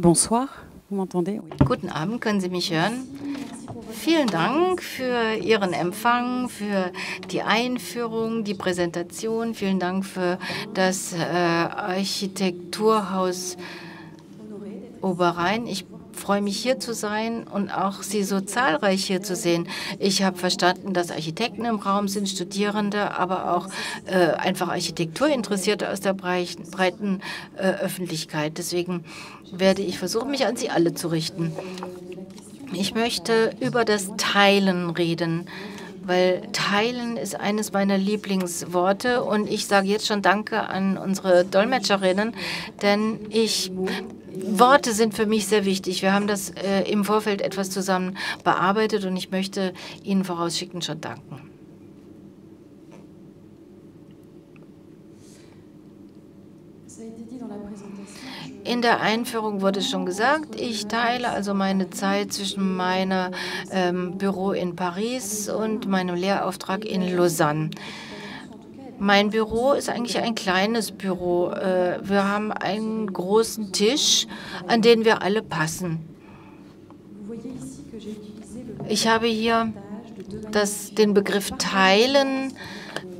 Bonsoir? Guten Abend, können Sie mich hören? Vielen Dank für Ihren Empfang, für die Einführung, die Präsentation. Vielen Dank für das äh, Architekturhaus Oberrhein. Ich freue mich, hier zu sein und auch Sie so zahlreich hier zu sehen. Ich habe verstanden, dass Architekten im Raum sind, Studierende, aber auch äh, einfach Architekturinteressierte aus der breiten äh, Öffentlichkeit. Deswegen werde ich versuchen, mich an Sie alle zu richten. Ich möchte über das Teilen reden weil Teilen ist eines meiner Lieblingsworte und ich sage jetzt schon Danke an unsere Dolmetscherinnen, denn ich Worte sind für mich sehr wichtig. Wir haben das äh, im Vorfeld etwas zusammen bearbeitet und ich möchte Ihnen vorausschicken schon danken. In der Einführung wurde schon gesagt, ich teile also meine Zeit zwischen meinem ähm, Büro in Paris und meinem Lehrauftrag in Lausanne. Mein Büro ist eigentlich ein kleines Büro. Äh, wir haben einen großen Tisch, an den wir alle passen. Ich habe hier das, den Begriff Teilen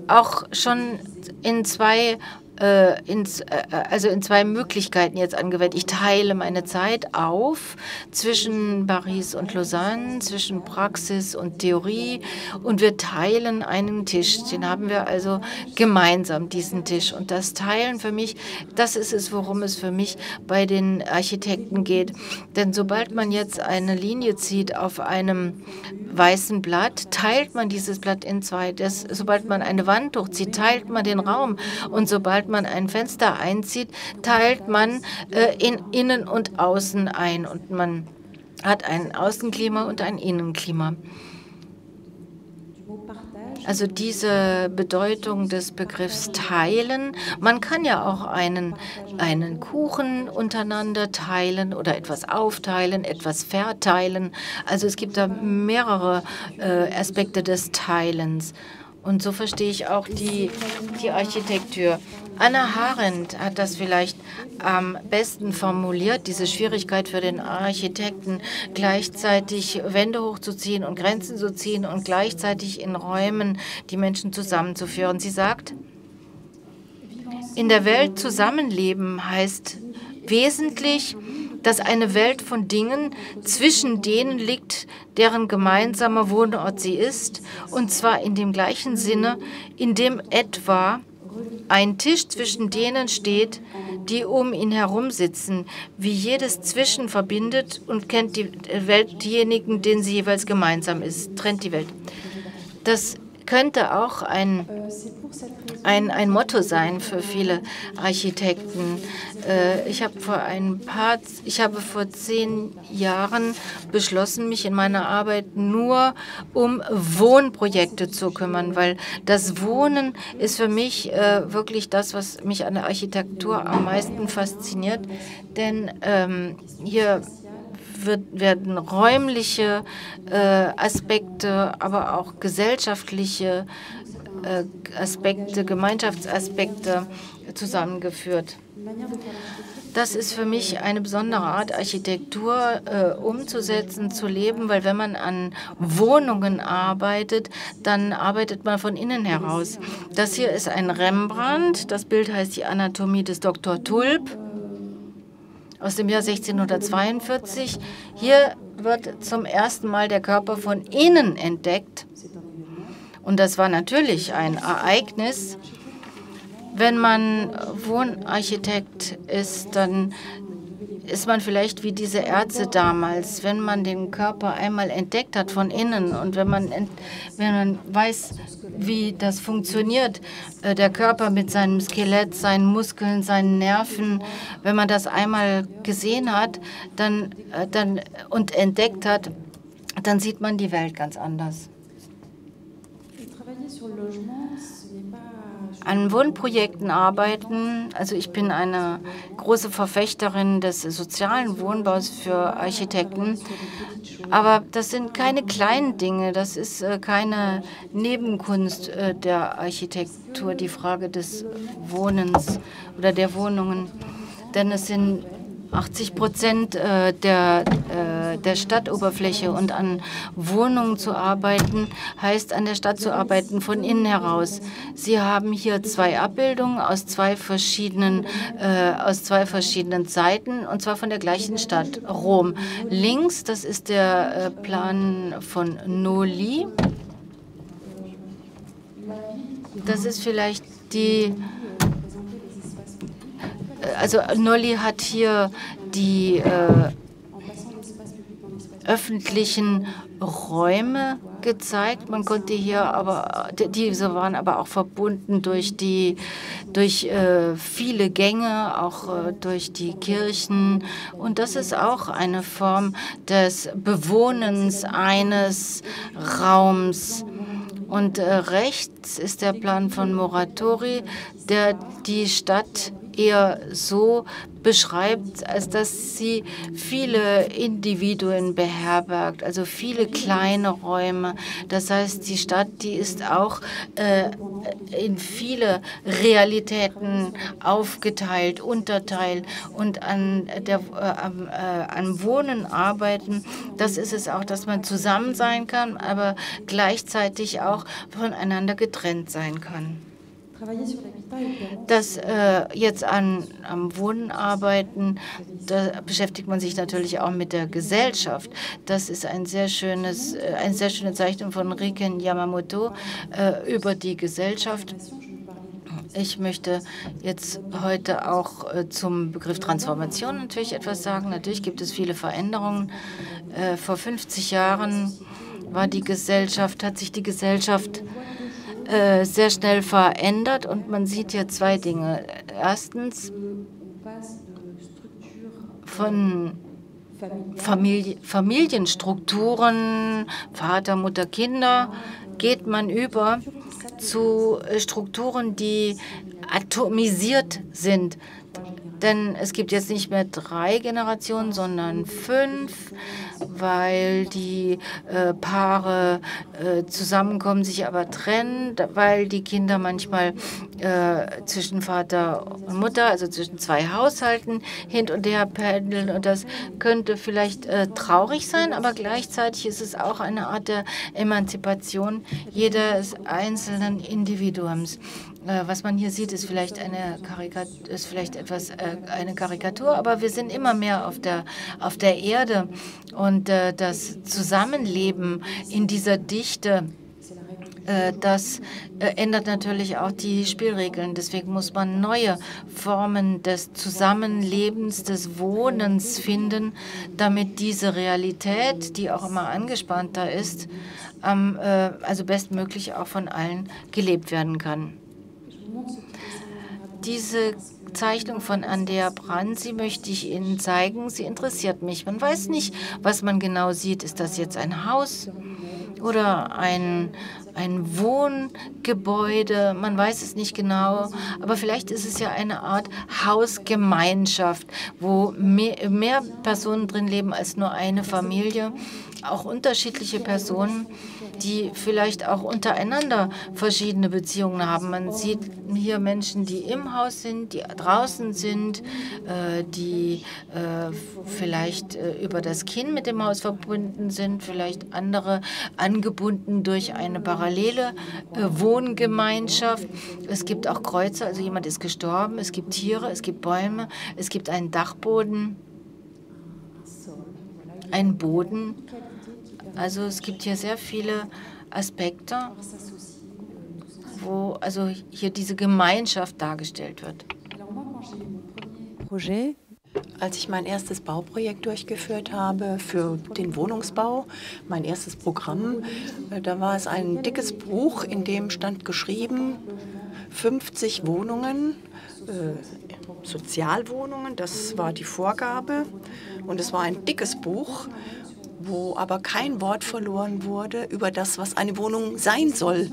auch schon in zwei äh, ins, äh, also in zwei Möglichkeiten jetzt angewendet. Ich teile meine Zeit auf zwischen Paris und Lausanne, zwischen Praxis und Theorie und wir teilen einen Tisch. Den haben wir also gemeinsam, diesen Tisch. Und das Teilen für mich, das ist es, worum es für mich bei den Architekten geht. Denn sobald man jetzt eine Linie zieht auf einem weißen Blatt, teilt man dieses Blatt in zwei. Das, sobald man eine Wand durchzieht, teilt man den Raum. Und sobald man ein Fenster einzieht, teilt man äh, in Innen und Außen ein und man hat ein Außenklima und ein Innenklima. Also diese Bedeutung des Begriffs teilen. Man kann ja auch einen, einen Kuchen untereinander teilen oder etwas aufteilen, etwas verteilen. Also es gibt da mehrere äh, Aspekte des Teilens. Und so verstehe ich auch die, die Architektur. Anna Harendt hat das vielleicht am besten formuliert, diese Schwierigkeit für den Architekten, gleichzeitig Wände hochzuziehen und Grenzen zu ziehen und gleichzeitig in Räumen die Menschen zusammenzuführen. Sie sagt, in der Welt zusammenleben heißt wesentlich, dass eine Welt von Dingen zwischen denen liegt, deren gemeinsamer Wohnort sie ist, und zwar in dem gleichen Sinne, in dem etwa ein Tisch zwischen denen steht, die um ihn herum sitzen, wie jedes Zwischen verbindet und kennt die Welt diejenigen, denen sie jeweils gemeinsam ist, trennt die Welt. Das könnte auch ein, ein, ein Motto sein für viele Architekten. Äh, ich habe vor ein paar, ich habe vor zehn Jahren beschlossen, mich in meiner Arbeit nur um Wohnprojekte zu kümmern, weil das Wohnen ist für mich äh, wirklich das, was mich an der Architektur am meisten fasziniert. Denn ähm, hier wird, werden räumliche äh, Aspekte, aber auch gesellschaftliche Aspekte, Gemeinschaftsaspekte zusammengeführt. Das ist für mich eine besondere Art, Architektur äh, umzusetzen, zu leben, weil wenn man an Wohnungen arbeitet, dann arbeitet man von innen heraus. Das hier ist ein Rembrandt. Das Bild heißt die Anatomie des Dr. Tulp aus dem Jahr 1642. Hier wird zum ersten Mal der Körper von innen entdeckt. Und das war natürlich ein Ereignis. Wenn man Wohnarchitekt ist, dann ist man vielleicht wie diese Ärzte damals, wenn man den Körper einmal entdeckt hat von innen und wenn man, wenn man weiß, wie das funktioniert, äh, der Körper mit seinem Skelett, seinen Muskeln, seinen Nerven, wenn man das einmal gesehen hat dann, äh, dann, und entdeckt hat, dann sieht man die Welt ganz anders. An Wohnprojekten arbeiten. Also ich bin eine große Verfechterin des sozialen Wohnbaus für Architekten. Aber das sind keine kleinen Dinge, das ist äh, keine Nebenkunst äh, der Architektur, die Frage des Wohnens oder der Wohnungen. Denn es sind 80 Prozent äh, der, äh, der Stadtoberfläche und an Wohnungen zu arbeiten, heißt an der Stadt zu arbeiten von innen heraus. Sie haben hier zwei Abbildungen aus zwei verschiedenen, äh, aus zwei verschiedenen Seiten und zwar von der gleichen Stadt, Rom. Links, das ist der Plan von Noli. Das ist vielleicht die also Nolli hat hier die äh, öffentlichen Räume gezeigt. Man konnte hier aber, diese waren aber auch verbunden durch die, durch äh, viele Gänge, auch äh, durch die Kirchen. Und das ist auch eine Form des Bewohnens eines Raums. Und äh, rechts ist der Plan von Moratori, der die Stadt eher so beschreibt, als dass sie viele Individuen beherbergt, also viele kleine Räume. Das heißt, die Stadt, die ist auch äh, in viele Realitäten aufgeteilt, unterteilt und an der äh, äh, an Wohnen arbeiten. Das ist es auch, dass man zusammen sein kann, aber gleichzeitig auch voneinander getrennt sein kann das äh, jetzt an, am Wohnen arbeiten, da beschäftigt man sich natürlich auch mit der Gesellschaft. Das ist ein sehr schönes, äh, eine sehr schöne Zeichnung von Riken Yamamoto äh, über die Gesellschaft. Ich möchte jetzt heute auch äh, zum Begriff Transformation natürlich etwas sagen. Natürlich gibt es viele Veränderungen. Äh, vor 50 Jahren war die Gesellschaft, hat sich die Gesellschaft äh, sehr schnell verändert und man sieht hier zwei Dinge. Erstens von Familie, Familienstrukturen, Vater, Mutter, Kinder, geht man über zu Strukturen, die atomisiert sind. Denn es gibt jetzt nicht mehr drei Generationen, sondern fünf, weil die äh, Paare äh, zusammenkommen, sich aber trennen, weil die Kinder manchmal äh, zwischen Vater und Mutter, also zwischen zwei Haushalten hin und her pendeln. Und das könnte vielleicht äh, traurig sein, aber gleichzeitig ist es auch eine Art der Emanzipation jedes einzelnen Individuums. Äh, was man hier sieht, ist vielleicht eine Karikatur, ist vielleicht etwas äh, eine Karikatur, aber wir sind immer mehr auf der auf der Erde und äh, das Zusammenleben in dieser Dichte äh, das äh, ändert natürlich auch die Spielregeln. Deswegen muss man neue Formen des Zusammenlebens, des Wohnens finden, damit diese Realität, die auch immer angespannter ist, also bestmöglich auch von allen gelebt werden kann. Diese Zeichnung von Andrea Brandt, möchte ich Ihnen zeigen. Sie interessiert mich. Man weiß nicht, was man genau sieht. Ist das jetzt ein Haus oder ein, ein Wohngebäude? Man weiß es nicht genau. Aber vielleicht ist es ja eine Art Hausgemeinschaft, wo mehr, mehr Personen drin leben als nur eine Familie. Auch unterschiedliche Personen die vielleicht auch untereinander verschiedene Beziehungen haben. Man sieht hier Menschen, die im Haus sind, die draußen sind, äh, die äh, vielleicht äh, über das Kind mit dem Haus verbunden sind, vielleicht andere angebunden durch eine parallele Wohngemeinschaft. Es gibt auch Kreuze, also jemand ist gestorben, es gibt Tiere, es gibt Bäume, es gibt einen Dachboden, einen Boden, also es gibt hier sehr viele Aspekte, wo also hier diese Gemeinschaft dargestellt wird. Als ich mein erstes Bauprojekt durchgeführt habe für den Wohnungsbau, mein erstes Programm, äh, da war es ein dickes Buch, in dem stand geschrieben 50 Wohnungen, äh, Sozialwohnungen, das war die Vorgabe. Und es war ein dickes Buch wo aber kein Wort verloren wurde über das, was eine Wohnung sein soll.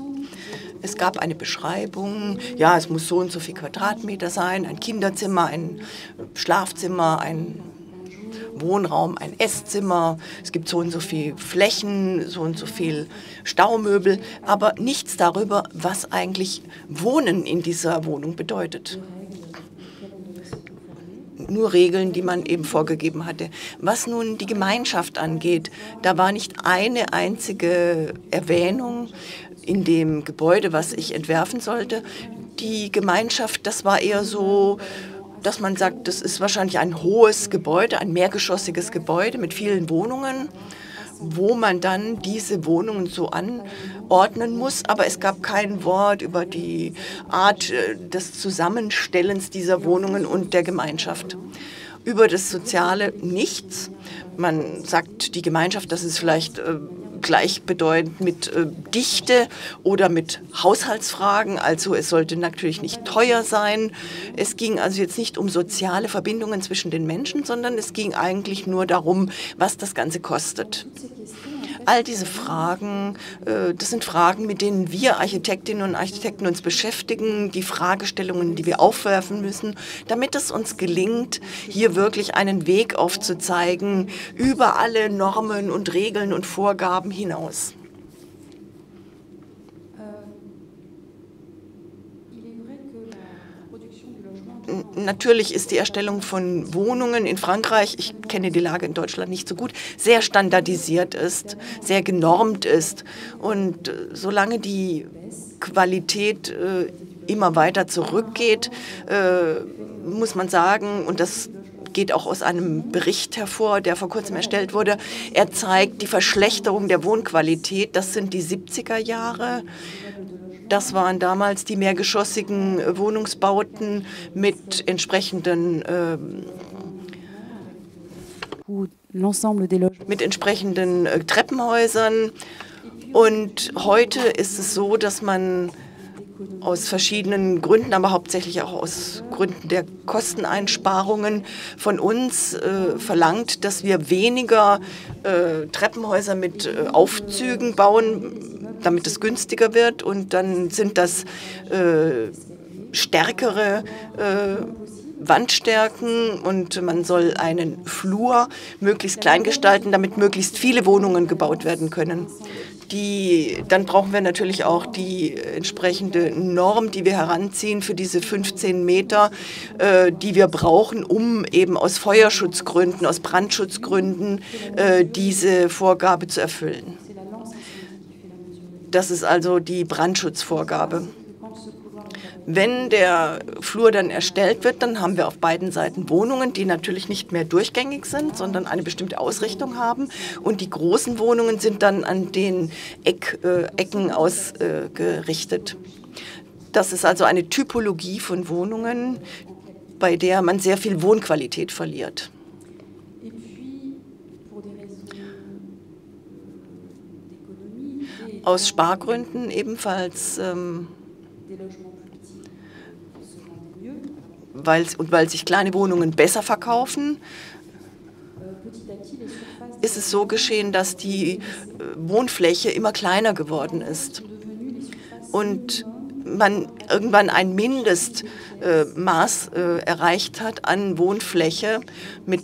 Es gab eine Beschreibung, ja, es muss so und so viel Quadratmeter sein, ein Kinderzimmer, ein Schlafzimmer, ein Wohnraum, ein Esszimmer, es gibt so und so viel Flächen, so und so viel Staumöbel, aber nichts darüber, was eigentlich Wohnen in dieser Wohnung bedeutet nur Regeln, die man eben vorgegeben hatte. Was nun die Gemeinschaft angeht, da war nicht eine einzige Erwähnung in dem Gebäude, was ich entwerfen sollte. Die Gemeinschaft, das war eher so, dass man sagt, das ist wahrscheinlich ein hohes Gebäude, ein mehrgeschossiges Gebäude mit vielen Wohnungen wo man dann diese Wohnungen so anordnen muss. Aber es gab kein Wort über die Art äh, des Zusammenstellens dieser Wohnungen und der Gemeinschaft. Über das Soziale nichts. Man sagt, die Gemeinschaft, das ist vielleicht äh, gleichbedeutend mit äh, Dichte oder mit Haushaltsfragen. Also es sollte natürlich nicht teuer sein. Es ging also jetzt nicht um soziale Verbindungen zwischen den Menschen, sondern es ging eigentlich nur darum, was das Ganze kostet. All diese Fragen, äh, das sind Fragen, mit denen wir Architektinnen und Architekten uns beschäftigen, die Fragestellungen, die wir aufwerfen müssen, damit es uns gelingt, hier wirklich einen Weg aufzuzeigen über alle Normen und Regeln und Vorgaben hinaus. Natürlich ist die Erstellung von Wohnungen in Frankreich, ich kenne die Lage in Deutschland nicht so gut, sehr standardisiert ist, sehr genormt ist. Und äh, solange die Qualität äh, immer weiter zurückgeht, äh, muss man sagen, und das geht auch aus einem Bericht hervor, der vor kurzem erstellt wurde. Er zeigt die Verschlechterung der Wohnqualität. Das sind die 70er Jahre. Das waren damals die mehrgeschossigen Wohnungsbauten mit entsprechenden äh, mit entsprechenden äh, Treppenhäusern. Und heute ist es so, dass man aus verschiedenen Gründen, aber hauptsächlich auch aus Gründen der Kosteneinsparungen von uns äh, verlangt, dass wir weniger äh, Treppenhäuser mit äh, Aufzügen bauen, damit es günstiger wird. Und dann sind das äh, stärkere äh, Wandstärken und man soll einen Flur möglichst klein gestalten, damit möglichst viele Wohnungen gebaut werden können. Die, dann brauchen wir natürlich auch die entsprechende Norm, die wir heranziehen für diese 15 Meter, äh, die wir brauchen, um eben aus Feuerschutzgründen, aus Brandschutzgründen äh, diese Vorgabe zu erfüllen. Das ist also die Brandschutzvorgabe. Wenn der Flur dann erstellt wird, dann haben wir auf beiden Seiten Wohnungen, die natürlich nicht mehr durchgängig sind, sondern eine bestimmte Ausrichtung haben. Und die großen Wohnungen sind dann an den Eck, äh, Ecken ausgerichtet. Äh, das ist also eine Typologie von Wohnungen, bei der man sehr viel Wohnqualität verliert. aus Spargründen ebenfalls, ähm, weil, und weil sich kleine Wohnungen besser verkaufen, ist es so geschehen, dass die äh, Wohnfläche immer kleiner geworden ist. Und man irgendwann ein Mindestmaß äh, äh, erreicht hat an Wohnfläche mit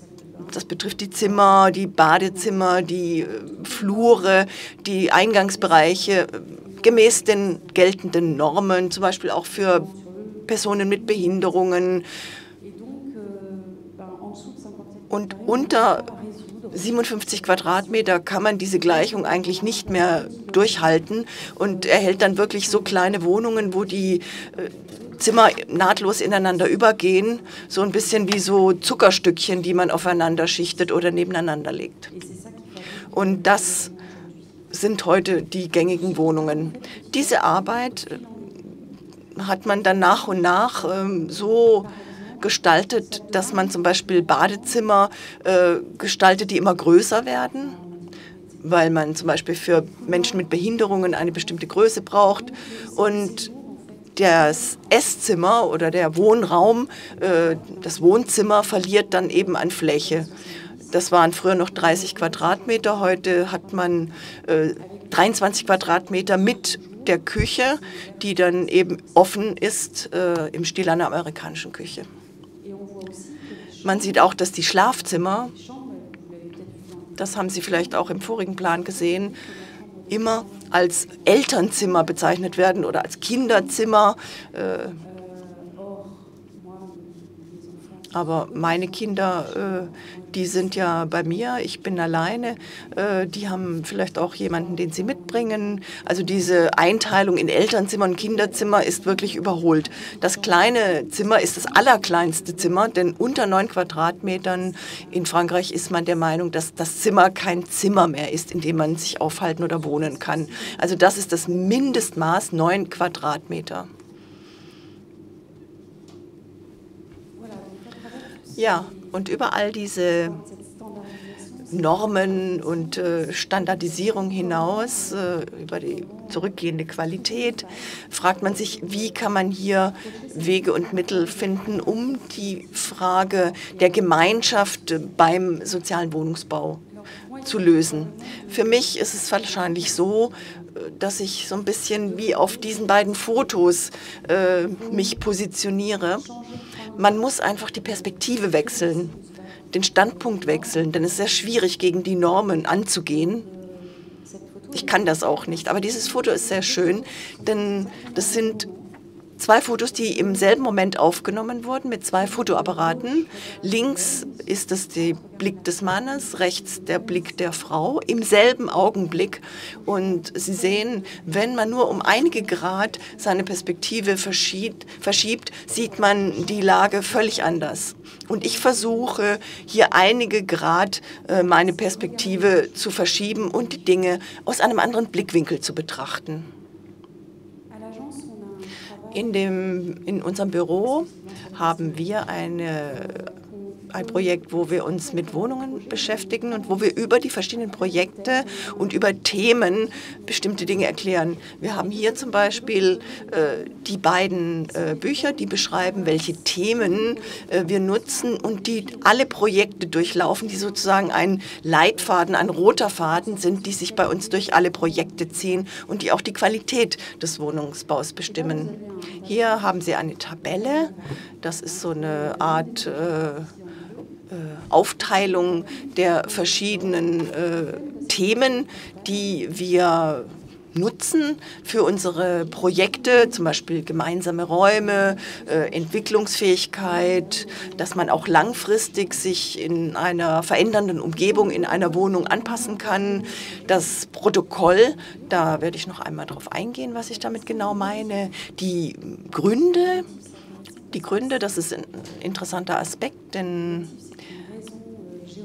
das betrifft die Zimmer, die Badezimmer, die Flure, die Eingangsbereiche gemäß den geltenden Normen, zum Beispiel auch für Personen mit Behinderungen. Und unter 57 Quadratmeter kann man diese Gleichung eigentlich nicht mehr durchhalten und erhält dann wirklich so kleine Wohnungen, wo die äh, Zimmer nahtlos ineinander übergehen, so ein bisschen wie so Zuckerstückchen, die man aufeinander schichtet oder nebeneinander legt. Und das sind heute die gängigen Wohnungen. Diese Arbeit äh, hat man dann nach und nach ähm, so gestaltet, dass man zum Beispiel Badezimmer äh, gestaltet, die immer größer werden, weil man zum Beispiel für Menschen mit Behinderungen eine bestimmte Größe braucht. Und das Esszimmer oder der Wohnraum, äh, das Wohnzimmer verliert dann eben an Fläche. Das waren früher noch 30 Quadratmeter, heute hat man äh, 23 Quadratmeter mit der Küche, die dann eben offen ist äh, im Stil einer amerikanischen Küche. Man sieht auch, dass die Schlafzimmer, das haben Sie vielleicht auch im vorigen Plan gesehen, immer als Elternzimmer bezeichnet werden oder als Kinderzimmer. Äh, Aber meine Kinder, äh, die sind ja bei mir, ich bin alleine, äh, die haben vielleicht auch jemanden, den sie mitbringen. Also diese Einteilung in Elternzimmer und Kinderzimmer ist wirklich überholt. Das kleine Zimmer ist das allerkleinste Zimmer, denn unter neun Quadratmetern in Frankreich ist man der Meinung, dass das Zimmer kein Zimmer mehr ist, in dem man sich aufhalten oder wohnen kann. Also das ist das Mindestmaß, neun Quadratmeter. Ja, und überall diese Normen und äh, Standardisierung hinaus, äh, über die zurückgehende Qualität, fragt man sich, wie kann man hier Wege und Mittel finden, um die Frage der Gemeinschaft beim sozialen Wohnungsbau zu lösen. Für mich ist es wahrscheinlich so, äh, dass ich so ein bisschen wie auf diesen beiden Fotos äh, mich positioniere. Man muss einfach die Perspektive wechseln, den Standpunkt wechseln, denn es ist sehr schwierig, gegen die Normen anzugehen. Ich kann das auch nicht, aber dieses Foto ist sehr schön, denn das sind zwei Fotos, die im selben Moment aufgenommen wurden mit zwei Fotoapparaten. Links ist es der Blick des Mannes, rechts der Blick der Frau im selben Augenblick. Und Sie sehen, wenn man nur um einige Grad seine Perspektive verschiebt, verschiebt sieht man die Lage völlig anders. Und ich versuche hier einige Grad äh, meine Perspektive zu verschieben und die Dinge aus einem anderen Blickwinkel zu betrachten. In, dem, in unserem Büro haben wir eine ein Projekt, wo wir uns mit Wohnungen beschäftigen und wo wir über die verschiedenen Projekte und über Themen bestimmte Dinge erklären. Wir haben hier zum Beispiel äh, die beiden äh, Bücher, die beschreiben, welche Themen äh, wir nutzen und die alle Projekte durchlaufen, die sozusagen ein Leitfaden, ein roter Faden sind, die sich bei uns durch alle Projekte ziehen und die auch die Qualität des Wohnungsbaus bestimmen. Hier haben Sie eine Tabelle. Das ist so eine Art äh, Aufteilung der verschiedenen äh, Themen, die wir nutzen für unsere Projekte, zum Beispiel gemeinsame Räume, äh, Entwicklungsfähigkeit, dass man auch langfristig sich in einer verändernden Umgebung in einer Wohnung anpassen kann. Das Protokoll, da werde ich noch einmal darauf eingehen, was ich damit genau meine. Die Gründe, die Gründe, das ist ein interessanter Aspekt, denn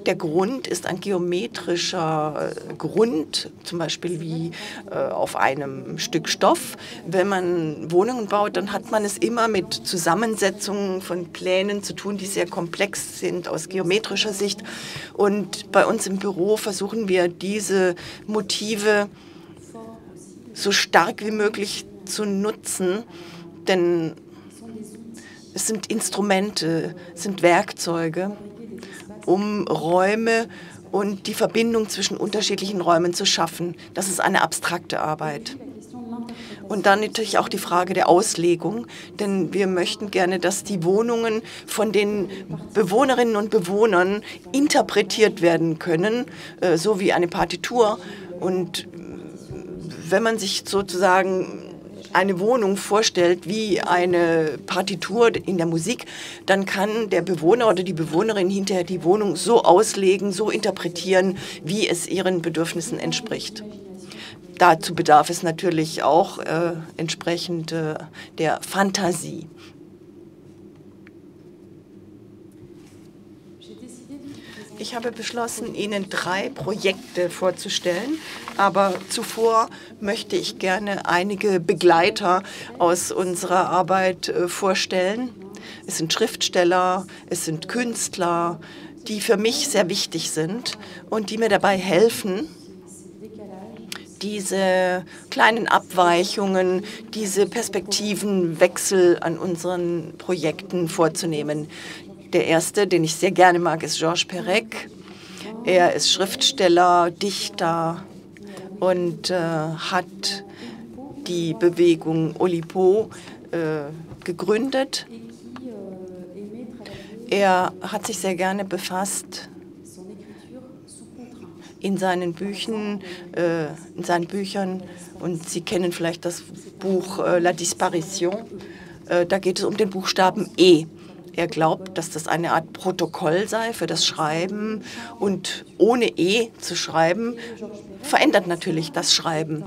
der Grund ist ein geometrischer äh, Grund, zum Beispiel wie äh, auf einem Stück Stoff. Wenn man Wohnungen baut, dann hat man es immer mit Zusammensetzungen von Plänen zu tun, die sehr komplex sind aus geometrischer Sicht. Und bei uns im Büro versuchen wir diese Motive so stark wie möglich zu nutzen, denn es sind Instrumente, es sind Werkzeuge um Räume und die Verbindung zwischen unterschiedlichen Räumen zu schaffen. Das ist eine abstrakte Arbeit. Und dann natürlich auch die Frage der Auslegung, denn wir möchten gerne, dass die Wohnungen von den Bewohnerinnen und Bewohnern interpretiert werden können, äh, so wie eine Partitur. Und wenn man sich sozusagen eine Wohnung vorstellt wie eine Partitur in der Musik, dann kann der Bewohner oder die Bewohnerin hinterher die Wohnung so auslegen, so interpretieren, wie es ihren Bedürfnissen entspricht. Dazu bedarf es natürlich auch äh, entsprechend äh, der Fantasie. Ich habe beschlossen, Ihnen drei Projekte vorzustellen, aber zuvor möchte ich gerne einige Begleiter aus unserer Arbeit äh, vorstellen. Es sind Schriftsteller, es sind Künstler, die für mich sehr wichtig sind und die mir dabei helfen, diese kleinen Abweichungen, diese Perspektivenwechsel an unseren Projekten vorzunehmen. Der erste, den ich sehr gerne mag, ist Georges Perec. Er ist Schriftsteller, Dichter und äh, hat die Bewegung Olipo äh, gegründet. Er hat sich sehr gerne befasst in seinen Büchern, äh, in seinen Büchern und Sie kennen vielleicht das Buch äh, La Disparition. Äh, da geht es um den Buchstaben E. er glaubt, dass das eine Art Protokoll sei für das Schreiben und ohne E zu schreiben, verändert natürlich das Schreiben.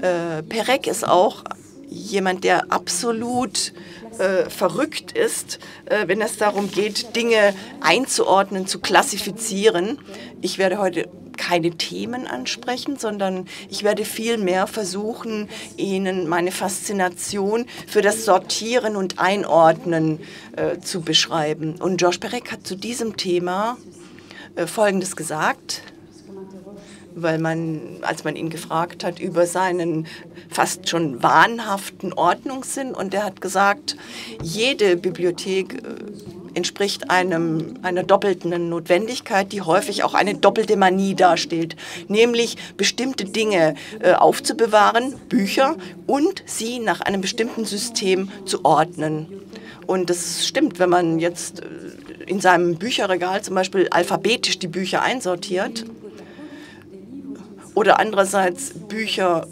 Äh, Perec ist auch jemand, der absolut äh, verrückt ist, äh, wenn es darum geht, Dinge einzuordnen, zu klassifizieren. Ich werde heute keine Themen ansprechen, sondern ich werde vielmehr versuchen, Ihnen meine Faszination für das Sortieren und Einordnen äh, zu beschreiben. Und Georges Perec hat zu diesem Thema äh, Folgendes gesagt weil man, als man ihn gefragt hat über seinen fast schon wahnhaften Ordnungssinn, und er hat gesagt, jede Bibliothek äh, entspricht einem, einer doppelten Notwendigkeit, die häufig auch eine doppelte Manie darstellt, nämlich bestimmte Dinge äh, aufzubewahren, Bücher, und sie nach einem bestimmten System zu ordnen. Und das stimmt, wenn man jetzt äh, in seinem Bücherregal zum Beispiel alphabetisch die Bücher einsortiert, oder andererseits Bücher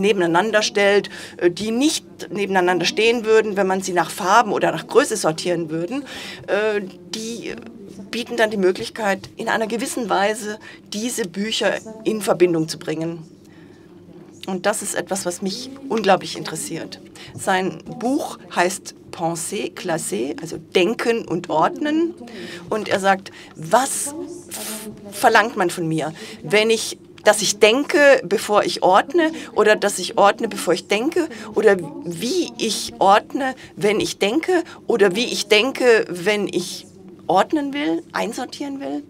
nebeneinander stellt, äh, die nicht nebeneinander stehen würden, wenn man sie nach Farben oder nach Größe sortieren würden, äh, die bieten dann die Möglichkeit, in einer gewissen Weise diese Bücher in Verbindung zu bringen. Und das ist etwas, was mich unglaublich interessiert. Sein Buch heißt Pensée, Classé, also Denken und Ordnen. Und er sagt, was verlangt man von mir, wenn ich dass ich denke, bevor ich ordne oder dass ich ordne, bevor ich denke oder wie ich ordne, wenn ich denke oder wie ich denke, wenn ich ordnen will, einsortieren will.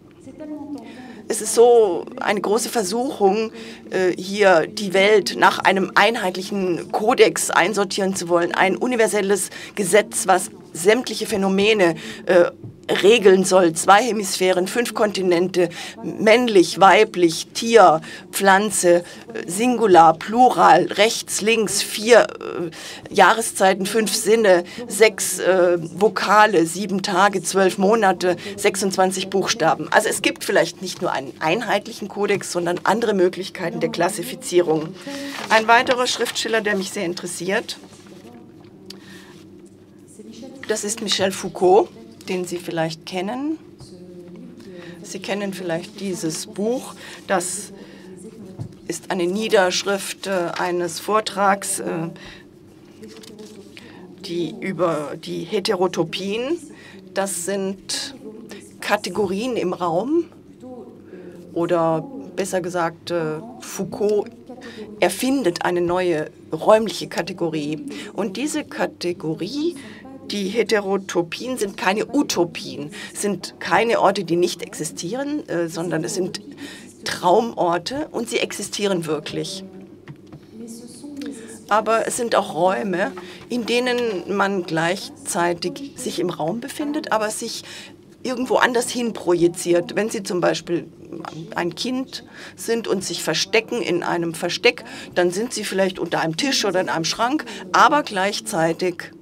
Es ist so eine große Versuchung, äh, hier die Welt nach einem einheitlichen Kodex einsortieren zu wollen, ein universelles Gesetz, was sämtliche Phänomene äh, regeln soll. Zwei Hemisphären, fünf Kontinente, männlich, weiblich, Tier, Pflanze, Singular, Plural, rechts, links, vier äh, Jahreszeiten, fünf Sinne, sechs äh, Vokale, sieben Tage, zwölf Monate, 26 Buchstaben. Also es gibt vielleicht nicht nur einen einheitlichen Kodex, sondern andere Möglichkeiten der Klassifizierung. Ein weiterer Schriftsteller, der mich sehr interessiert, das ist Michel Foucault den Sie vielleicht kennen. Sie kennen vielleicht dieses Buch, das ist eine Niederschrift äh, eines Vortrags äh, die über die Heterotopien. Das sind Kategorien im Raum oder besser gesagt, äh, Foucault erfindet eine neue räumliche Kategorie. Und diese Kategorie die Heterotopien sind keine Utopien, sind keine Orte, die nicht existieren, äh, sondern es sind Traumorte und sie existieren wirklich. Aber es sind auch Räume, in denen man gleichzeitig sich im Raum befindet, aber sich irgendwo anders hin projiziert. Wenn Sie zum Beispiel ein Kind sind und sich verstecken in einem Versteck, dann sind Sie vielleicht unter einem Tisch oder in einem Schrank, aber gleichzeitig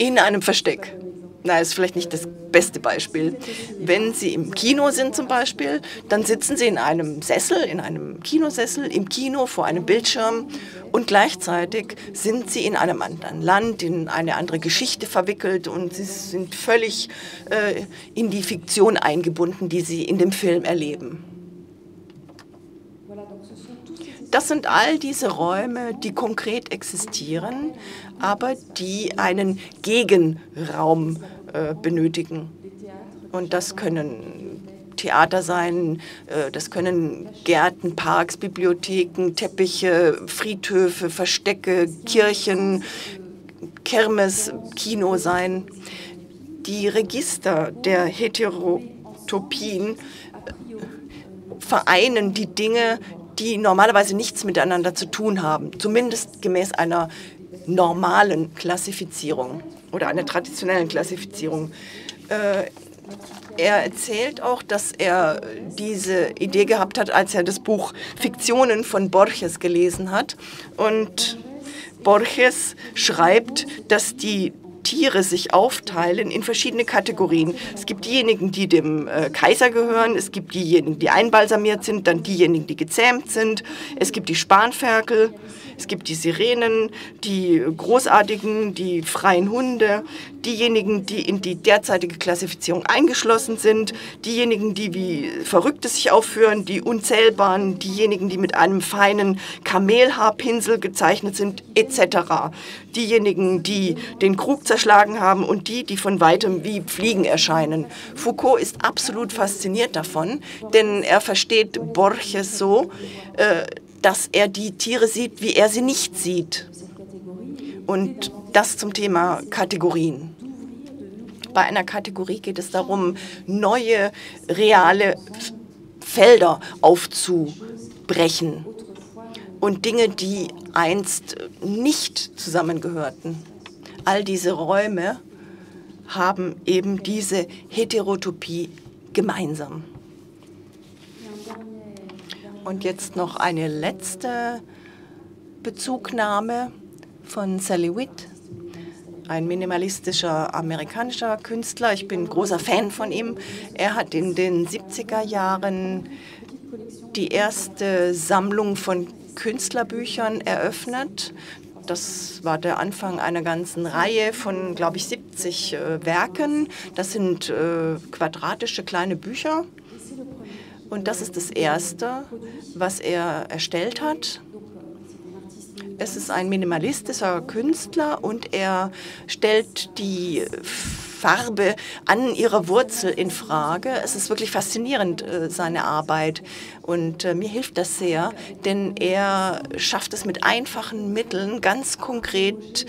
in einem Versteck. Na, ist vielleicht nicht das beste Beispiel. Wenn Sie im Kino sind zum Beispiel, dann sitzen Sie in einem Sessel, in einem Kinosessel, im Kino vor einem Bildschirm und gleichzeitig sind Sie in einem anderen Land, in eine andere Geschichte verwickelt und Sie sind völlig äh, in die Fiktion eingebunden, die Sie in dem Film erleben. Das sind all diese Räume, die konkret existieren, aber die einen Gegenraum äh, benötigen. Und das können Theater sein, äh, das können Gärten, Parks, Bibliotheken, Teppiche, Friedhöfe, Verstecke, Kirchen, Kirmes, Kino sein. Die Register der Heterotopien äh, vereinen die Dinge, die normalerweise nichts miteinander zu tun haben, zumindest gemäß einer normalen Klassifizierung oder einer traditionellen Klassifizierung. Äh, er erzählt auch, dass er diese Idee gehabt hat, als er das Buch Fiktionen von Borges gelesen hat. Und Borges schreibt, dass die Tiere sich aufteilen in verschiedene Kategorien. Es gibt diejenigen, die dem äh, Kaiser gehören, es gibt diejenigen, die einbalsamiert sind, dann diejenigen, die gezähmt sind, es gibt die Spanferkel, es gibt die Sirenen, die großartigen, die freien Hunde, diejenigen, die in die derzeitige Klassifizierung eingeschlossen sind, diejenigen, die wie Verrückte sich aufführen, die unzählbaren, diejenigen, die mit einem feinen Kamelhaarpinsel gezeichnet sind, etc. Diejenigen, die den Krug zerschlagen haben und die, die von weitem wie Fliegen erscheinen. Foucault ist absolut fasziniert davon, denn er versteht Borges so, äh, dass er die Tiere sieht, wie er sie nicht sieht. Und das zum Thema Kategorien. Bei einer Kategorie geht es darum, neue, reale Felder aufzubrechen und Dinge, die einst nicht zusammengehörten. All diese Räume haben eben diese Heterotopie gemeinsam. Und jetzt noch eine letzte Bezugnahme von Sally Witt, ein minimalistischer amerikanischer Künstler. Ich bin großer Fan von ihm. Er hat in den 70er Jahren die erste Sammlung von Künstlerbüchern eröffnet. Das war der Anfang einer ganzen Reihe von, glaube ich, 70 äh, Werken. Das sind äh, quadratische kleine Bücher und das ist das Erste, was er erstellt hat. Es ist ein minimalistischer Künstler und er stellt die Farbe an ihrer Wurzel in Frage. Es ist wirklich faszinierend, äh, seine Arbeit. Und äh, mir hilft das sehr, denn er schafft es mit einfachen Mitteln ganz konkret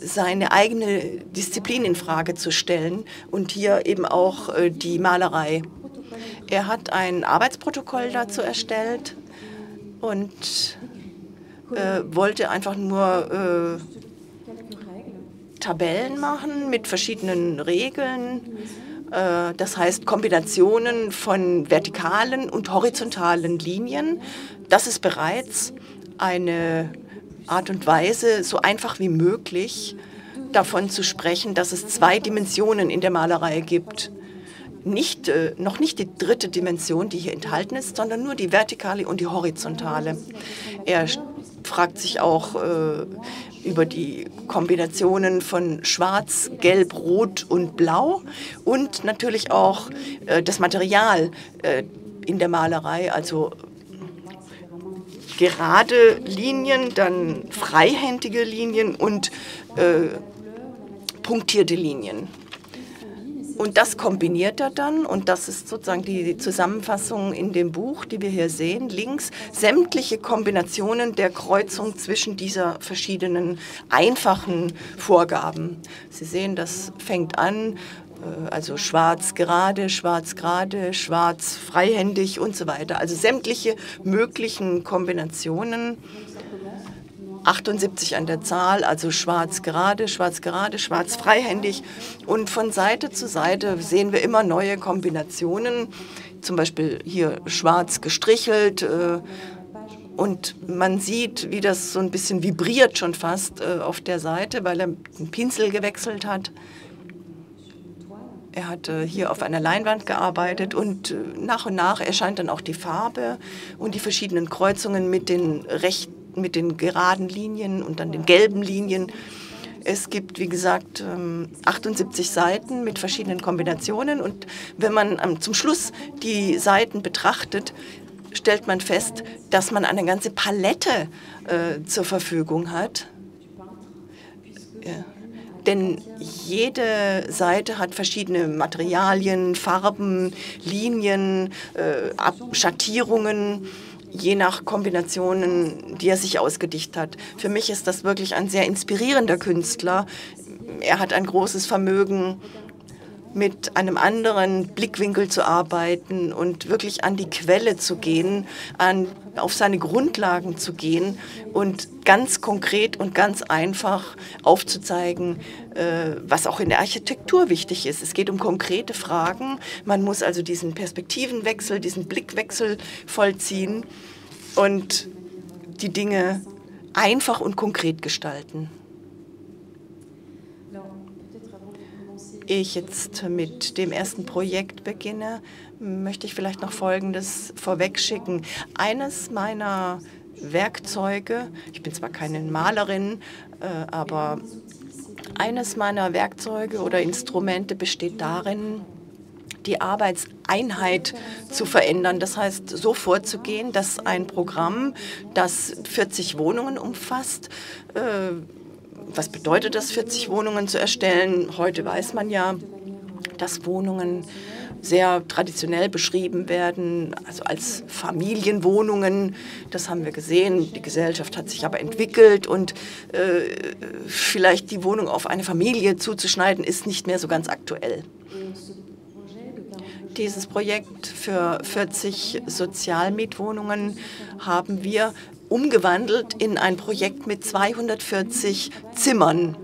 seine eigene Disziplin in Frage zu stellen und hier eben auch äh, die Malerei. Er hat ein Arbeitsprotokoll dazu erstellt und äh, wollte einfach nur äh, Tabellen machen mit verschiedenen Regeln. Äh, das heißt Kombinationen von vertikalen und horizontalen Linien. Das ist bereits eine Art und Weise, so einfach wie möglich davon zu sprechen, dass es zwei Dimensionen in der Malerei gibt nicht, äh, noch nicht die dritte Dimension, die hier enthalten ist, sondern nur die vertikale und die horizontale. Er fragt sich auch äh, über die Kombinationen von Schwarz, Gelb, Rot und Blau und natürlich auch äh, das Material äh, in der Malerei, also gerade Linien, dann freihändige Linien und äh, punktierte Linien. Und das kombiniert er dann, und das ist sozusagen die Zusammenfassung in dem Buch, die wir hier sehen, links, sämtliche Kombinationen der Kreuzung zwischen dieser verschiedenen einfachen Vorgaben. Sie sehen, das fängt an, äh, also schwarz gerade, schwarz gerade, schwarz freihändig und so weiter. Also sämtliche möglichen Kombinationen 78 an der Zahl, also schwarz gerade, schwarz gerade, schwarz freihändig. Und von Seite zu Seite sehen wir immer neue Kombinationen, zum Beispiel hier schwarz gestrichelt. Äh, und man sieht, wie das so ein bisschen vibriert schon fast äh, auf der Seite, weil er den Pinsel gewechselt hat. Er hat hier auf einer Leinwand gearbeitet und äh, nach und nach erscheint dann auch die Farbe und die verschiedenen Kreuzungen mit den rechten mit den geraden Linien und dann den gelben Linien. Es gibt, wie gesagt, 78 ähm, Seiten mit verschiedenen Kombinationen. Und wenn man zum Schluss die Seiten betrachtet, stellt man fest, dass man eine ganze Palette äh, zur Verfügung hat. Denn jede Seite hat verschiedene Materialien, Farben, Linien, äh, Schattierungen je nach Kombinationen, die er sich ausgedichtet hat. Für mich ist das wirklich ein sehr inspirierender Künstler. Er hat ein großes Vermögen, mit einem anderen Blickwinkel zu arbeiten und wirklich an die Quelle zu gehen, an, auf seine Grundlagen zu gehen und ganz konkret und ganz einfach aufzuzeigen, äh, was auch in der Architektur wichtig ist. Es geht um konkrete Fragen. Man muss also diesen Perspektivenwechsel, diesen Blickwechsel vollziehen und die Dinge einfach und konkret gestalten. Ich jetzt mit dem ersten Projekt beginne, möchte ich vielleicht noch Folgendes vorwegschicken. Eines meiner Werkzeuge, ich bin zwar keine Malerin, äh, aber eines meiner Werkzeuge oder Instrumente besteht darin, die Arbeitseinheit zu verändern. Das heißt, so vorzugehen, dass ein Programm, das 40 Wohnungen umfasst, äh, was bedeutet das, 40 Wohnungen zu erstellen? Heute weiß man ja, dass Wohnungen sehr traditionell beschrieben werden, also als Familienwohnungen. Das haben wir gesehen. Die Gesellschaft hat sich aber entwickelt und äh, vielleicht die Wohnung auf eine Familie zuzuschneiden, ist nicht mehr so ganz aktuell. Dieses Projekt für 40 Sozialmietwohnungen haben wir umgewandelt in ein Projekt mit 240 Zimmern.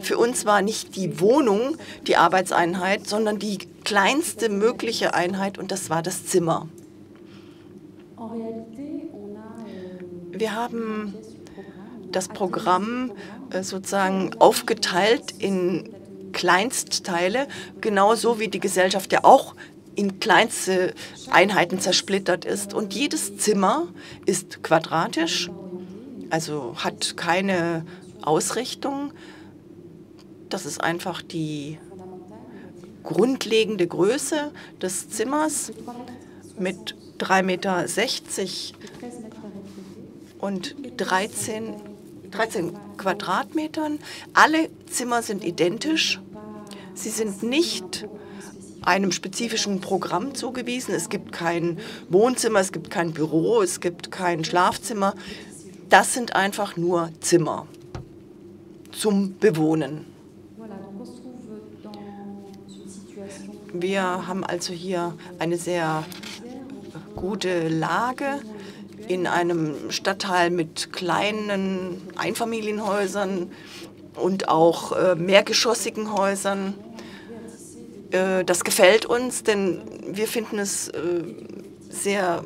Für uns war nicht die Wohnung die Arbeitseinheit, sondern die kleinste mögliche Einheit und das war das Zimmer. Wir haben das Programm äh, sozusagen aufgeteilt in Kleinstteile, genauso wie die Gesellschaft ja auch in kleinste Einheiten zersplittert ist. Und jedes Zimmer ist quadratisch, also hat keine Ausrichtung. Das ist einfach die grundlegende Größe des Zimmers mit 3,60 Meter und 13, 13 Quadratmetern. Alle Zimmer sind identisch. Sie sind nicht einem spezifischen Programm zugewiesen. Es gibt kein Wohnzimmer, es gibt kein Büro, es gibt kein Schlafzimmer. Das sind einfach nur Zimmer zum Bewohnen. Wir haben also hier eine sehr gute Lage in einem Stadtteil mit kleinen Einfamilienhäusern und auch äh, mehrgeschossigen Häusern. Äh, das gefällt uns, denn wir finden es äh, sehr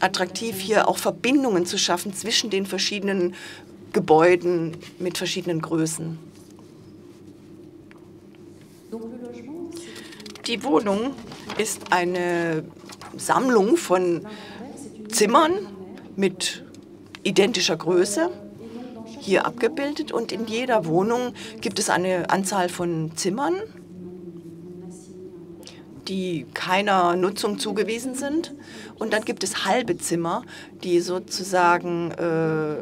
attraktiv, hier auch Verbindungen zu schaffen zwischen den verschiedenen Gebäuden mit verschiedenen Größen. Die Wohnung ist eine Sammlung von Zimmern mit identischer Größe hier abgebildet und in jeder Wohnung gibt es eine Anzahl von Zimmern die keiner Nutzung zugewiesen sind. Und dann gibt es halbe Zimmer, die sozusagen äh,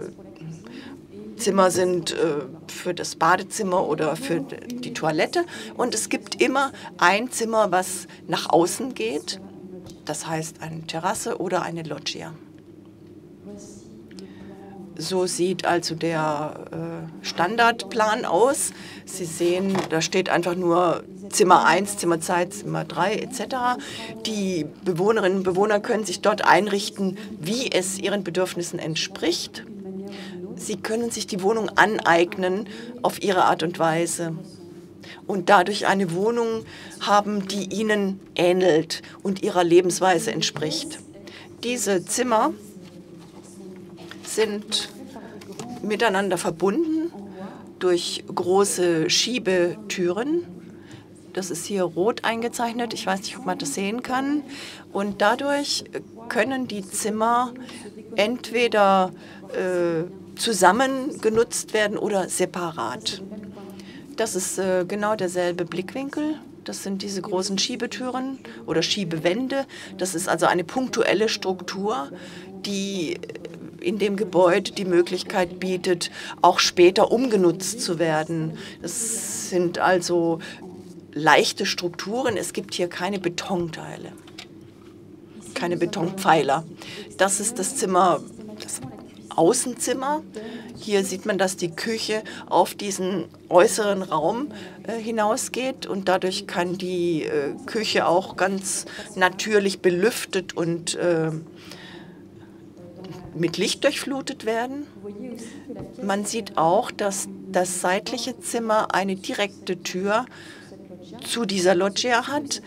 Zimmer sind äh, für das Badezimmer oder für die Toilette. Und es gibt immer ein Zimmer, was nach außen geht. Das heißt eine Terrasse oder eine Loggia. So sieht also der äh, Standardplan aus. Sie sehen, da steht einfach nur Zimmer 1, Zimmer 2, Zimmer 3 etc. Die Bewohnerinnen und Bewohner können sich dort einrichten, wie es ihren Bedürfnissen entspricht. Sie können sich die Wohnung aneignen auf ihre Art und Weise und dadurch eine Wohnung haben, die ihnen ähnelt und ihrer Lebensweise entspricht. Diese Zimmer sind miteinander verbunden durch große Schiebetüren. Das ist hier rot eingezeichnet. Ich weiß nicht, ob man das sehen kann. Und dadurch können die Zimmer entweder äh, zusammen genutzt werden oder separat. Das ist äh, genau derselbe Blickwinkel. Das sind diese großen Schiebetüren oder Schiebewände. Das ist also eine punktuelle Struktur, die in dem Gebäude die Möglichkeit bietet, auch später umgenutzt zu werden. Das sind also leichte Strukturen. Es gibt hier keine Betonteile, keine Betonpfeiler. Das ist das Zimmer, das Außenzimmer. Hier sieht man, dass die Küche auf diesen äußeren Raum äh, hinausgeht und dadurch kann die äh, Küche auch ganz natürlich belüftet und äh, mit Licht durchflutet werden. Man sieht auch, dass das seitliche Zimmer eine direkte Tür zu dieser Loggia hat,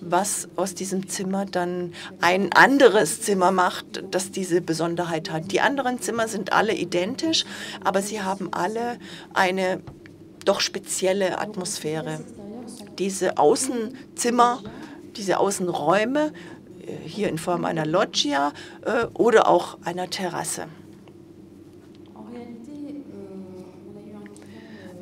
was aus diesem Zimmer dann ein anderes Zimmer macht, das diese Besonderheit hat. Die anderen Zimmer sind alle identisch, aber sie haben alle eine doch spezielle Atmosphäre. diese Außenzimmer, diese Außenräume, hier in Form einer Loggia äh, oder auch einer Terrasse.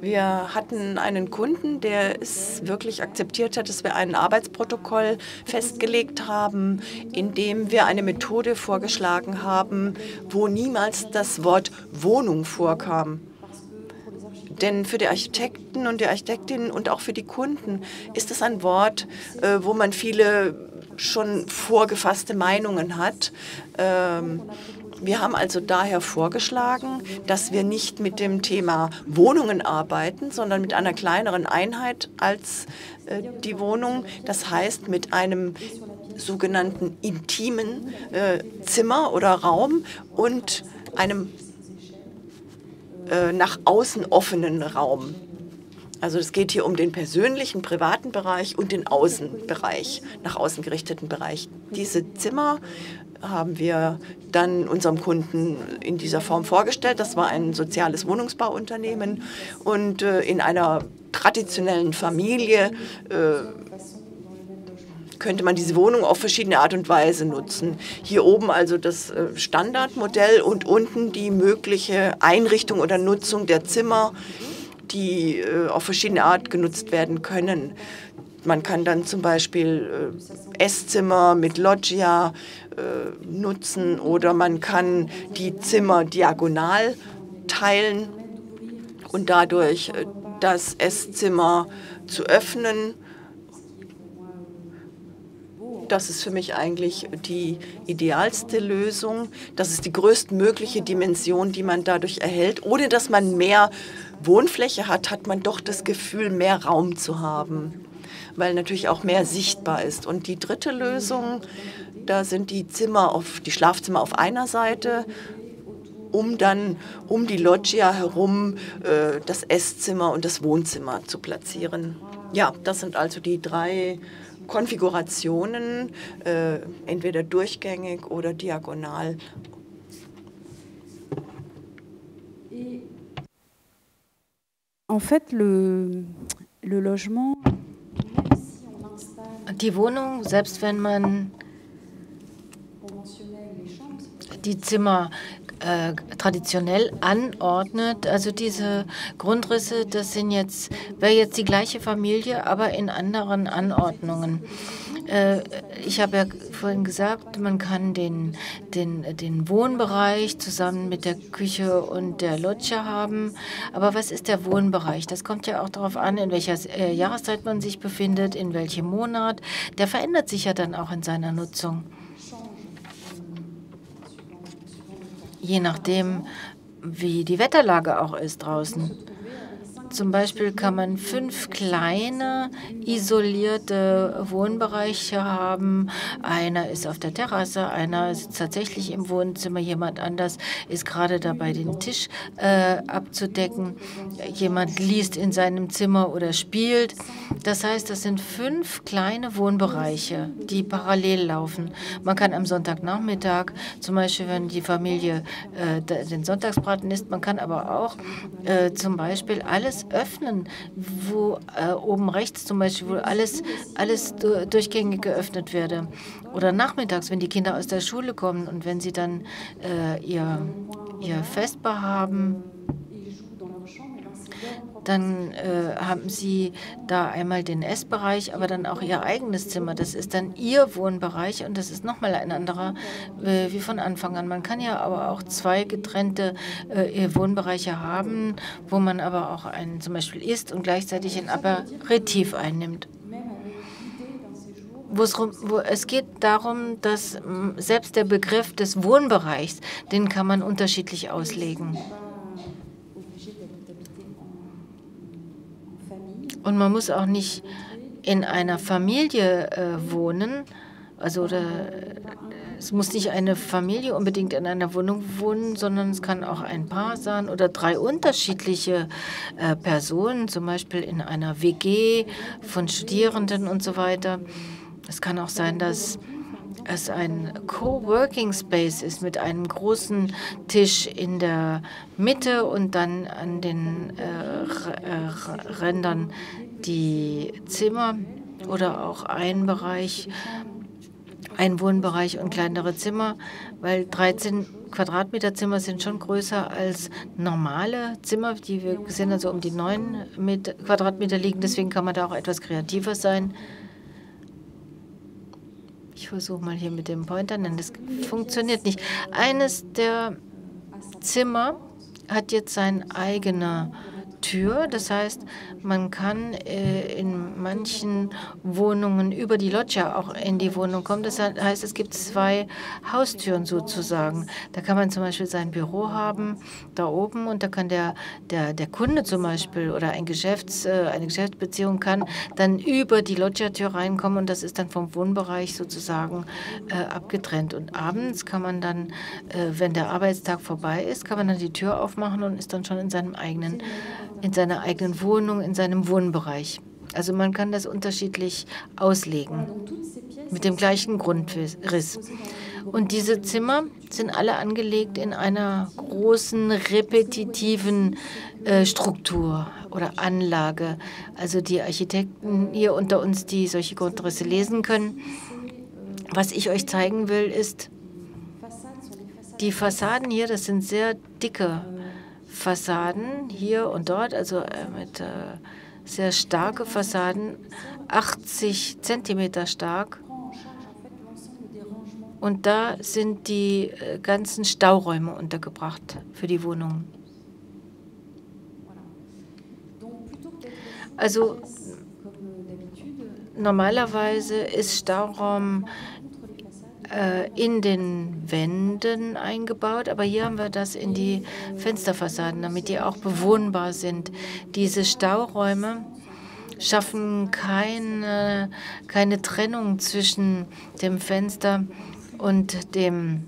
Wir hatten einen Kunden, der es wirklich akzeptiert hat, dass wir ein Arbeitsprotokoll festgelegt haben, in dem wir eine Methode vorgeschlagen haben, wo niemals das Wort Wohnung vorkam. Denn für die Architekten und die Architektinnen und auch für die Kunden ist es ein Wort, äh, wo man viele schon vorgefasste Meinungen hat. Ähm, wir haben also daher vorgeschlagen, dass wir nicht mit dem Thema Wohnungen arbeiten, sondern mit einer kleineren Einheit als äh, die Wohnung. Das heißt mit einem sogenannten intimen äh, Zimmer oder Raum und einem äh, nach außen offenen Raum. Also es geht hier um den persönlichen, privaten Bereich und den Außenbereich, nach außen gerichteten Bereich. Diese Zimmer haben wir dann unserem Kunden in dieser Form vorgestellt. Das war ein soziales Wohnungsbauunternehmen und äh, in einer traditionellen Familie äh, könnte man diese Wohnung auf verschiedene Art und Weise nutzen. Hier oben also das äh, Standardmodell und unten die mögliche Einrichtung oder Nutzung der Zimmer, die äh, auf verschiedene Art genutzt werden können. Man kann dann zum Beispiel äh, Esszimmer mit Loggia äh, nutzen oder man kann die Zimmer diagonal teilen und dadurch äh, das Esszimmer zu öffnen. Das ist für mich eigentlich die idealste Lösung. Das ist die größtmögliche Dimension, die man dadurch erhält. Ohne dass man mehr Wohnfläche hat, hat man doch das Gefühl, mehr Raum zu haben, weil natürlich auch mehr sichtbar ist. Und die dritte Lösung da sind die Zimmer auf, die Schlafzimmer auf einer Seite, um dann um die Loggia herum äh, das Esszimmer und das Wohnzimmer zu platzieren. Ja, das sind also die drei Konfigurationen, äh, entweder durchgängig oder diagonal. En fait, le, le logement. Die Wohnung, selbst wenn man die Zimmer äh, traditionell anordnet. Also diese Grundrisse, das sind jetzt, wäre jetzt die gleiche Familie, aber in anderen Anordnungen. Äh, ich habe ja vorhin gesagt, man kann den, den, den Wohnbereich zusammen mit der Küche und der Loggia haben. Aber was ist der Wohnbereich? Das kommt ja auch darauf an, in welcher äh, Jahreszeit man sich befindet, in welchem Monat. Der verändert sich ja dann auch in seiner Nutzung. je nachdem, wie die Wetterlage auch ist draußen. Zum Beispiel kann man fünf kleine isolierte Wohnbereiche haben. Einer ist auf der Terrasse, einer ist tatsächlich im Wohnzimmer, jemand anders ist gerade dabei, den Tisch äh, abzudecken. Jemand liest in seinem Zimmer oder spielt. Das heißt, das sind fünf kleine Wohnbereiche, die parallel laufen. Man kann am Sonntagnachmittag, zum Beispiel, wenn die Familie äh, den Sonntagsbraten isst, man kann aber auch äh, zum Beispiel alles öffnen, wo äh, oben rechts zum Beispiel, wo alles, alles durchgängig geöffnet werde. Oder nachmittags, wenn die Kinder aus der Schule kommen und wenn sie dann äh, ihr, ihr Festbar haben, dann äh, haben Sie da einmal den Essbereich, aber dann auch Ihr eigenes Zimmer. Das ist dann Ihr Wohnbereich und das ist nochmal ein anderer äh, wie von Anfang an. Man kann ja aber auch zwei getrennte äh, Wohnbereiche haben, wo man aber auch einen zum Beispiel isst und gleichzeitig ein Aperitif einnimmt. Wo es geht darum, dass selbst der Begriff des Wohnbereichs, den kann man unterschiedlich auslegen. Und man muss auch nicht in einer Familie äh, wohnen. Also oder, es muss nicht eine Familie unbedingt in einer Wohnung wohnen, sondern es kann auch ein Paar sein oder drei unterschiedliche äh, Personen, zum Beispiel in einer WG von Studierenden und so weiter. Es kann auch sein, dass es ein Coworking Space ist mit einem großen Tisch in der Mitte und dann an den äh, äh Rändern die Zimmer oder auch ein Bereich, ein Wohnbereich und kleinere Zimmer, weil 13 Quadratmeter Zimmer sind schon größer als normale Zimmer, die wir gesehen also um die 9 Quadratmeter liegen. Deswegen kann man da auch etwas kreativer sein. Ich versuche mal hier mit dem Pointer, nein, das funktioniert nicht. Eines der Zimmer hat jetzt sein eigener Tür. Das heißt, man kann äh, in manchen Wohnungen über die Loggia auch in die Wohnung kommen. Das heißt, es gibt zwei Haustüren sozusagen. Da kann man zum Beispiel sein Büro haben, da oben, und da kann der, der, der Kunde zum Beispiel oder ein Geschäfts-, äh, eine Geschäftsbeziehung kann dann über die Loggia-Tür reinkommen und das ist dann vom Wohnbereich sozusagen äh, abgetrennt. Und abends kann man dann, äh, wenn der Arbeitstag vorbei ist, kann man dann die Tür aufmachen und ist dann schon in seinem eigenen in seiner eigenen Wohnung, in seinem Wohnbereich. Also man kann das unterschiedlich auslegen, mit dem gleichen Grundriss. Und diese Zimmer sind alle angelegt in einer großen repetitiven äh, Struktur oder Anlage. Also die Architekten hier unter uns, die solche Grundrisse lesen können. Was ich euch zeigen will, ist, die Fassaden hier, das sind sehr dicke Fassaden hier und dort, also äh, mit äh, sehr starke Fassaden, 80 Zentimeter stark. Und da sind die äh, ganzen Stauräume untergebracht für die Wohnungen. Also normalerweise ist Stauraum in den Wänden eingebaut, aber hier haben wir das in die Fensterfassaden, damit die auch bewohnbar sind. Diese Stauräume schaffen keine, keine Trennung zwischen dem Fenster und dem,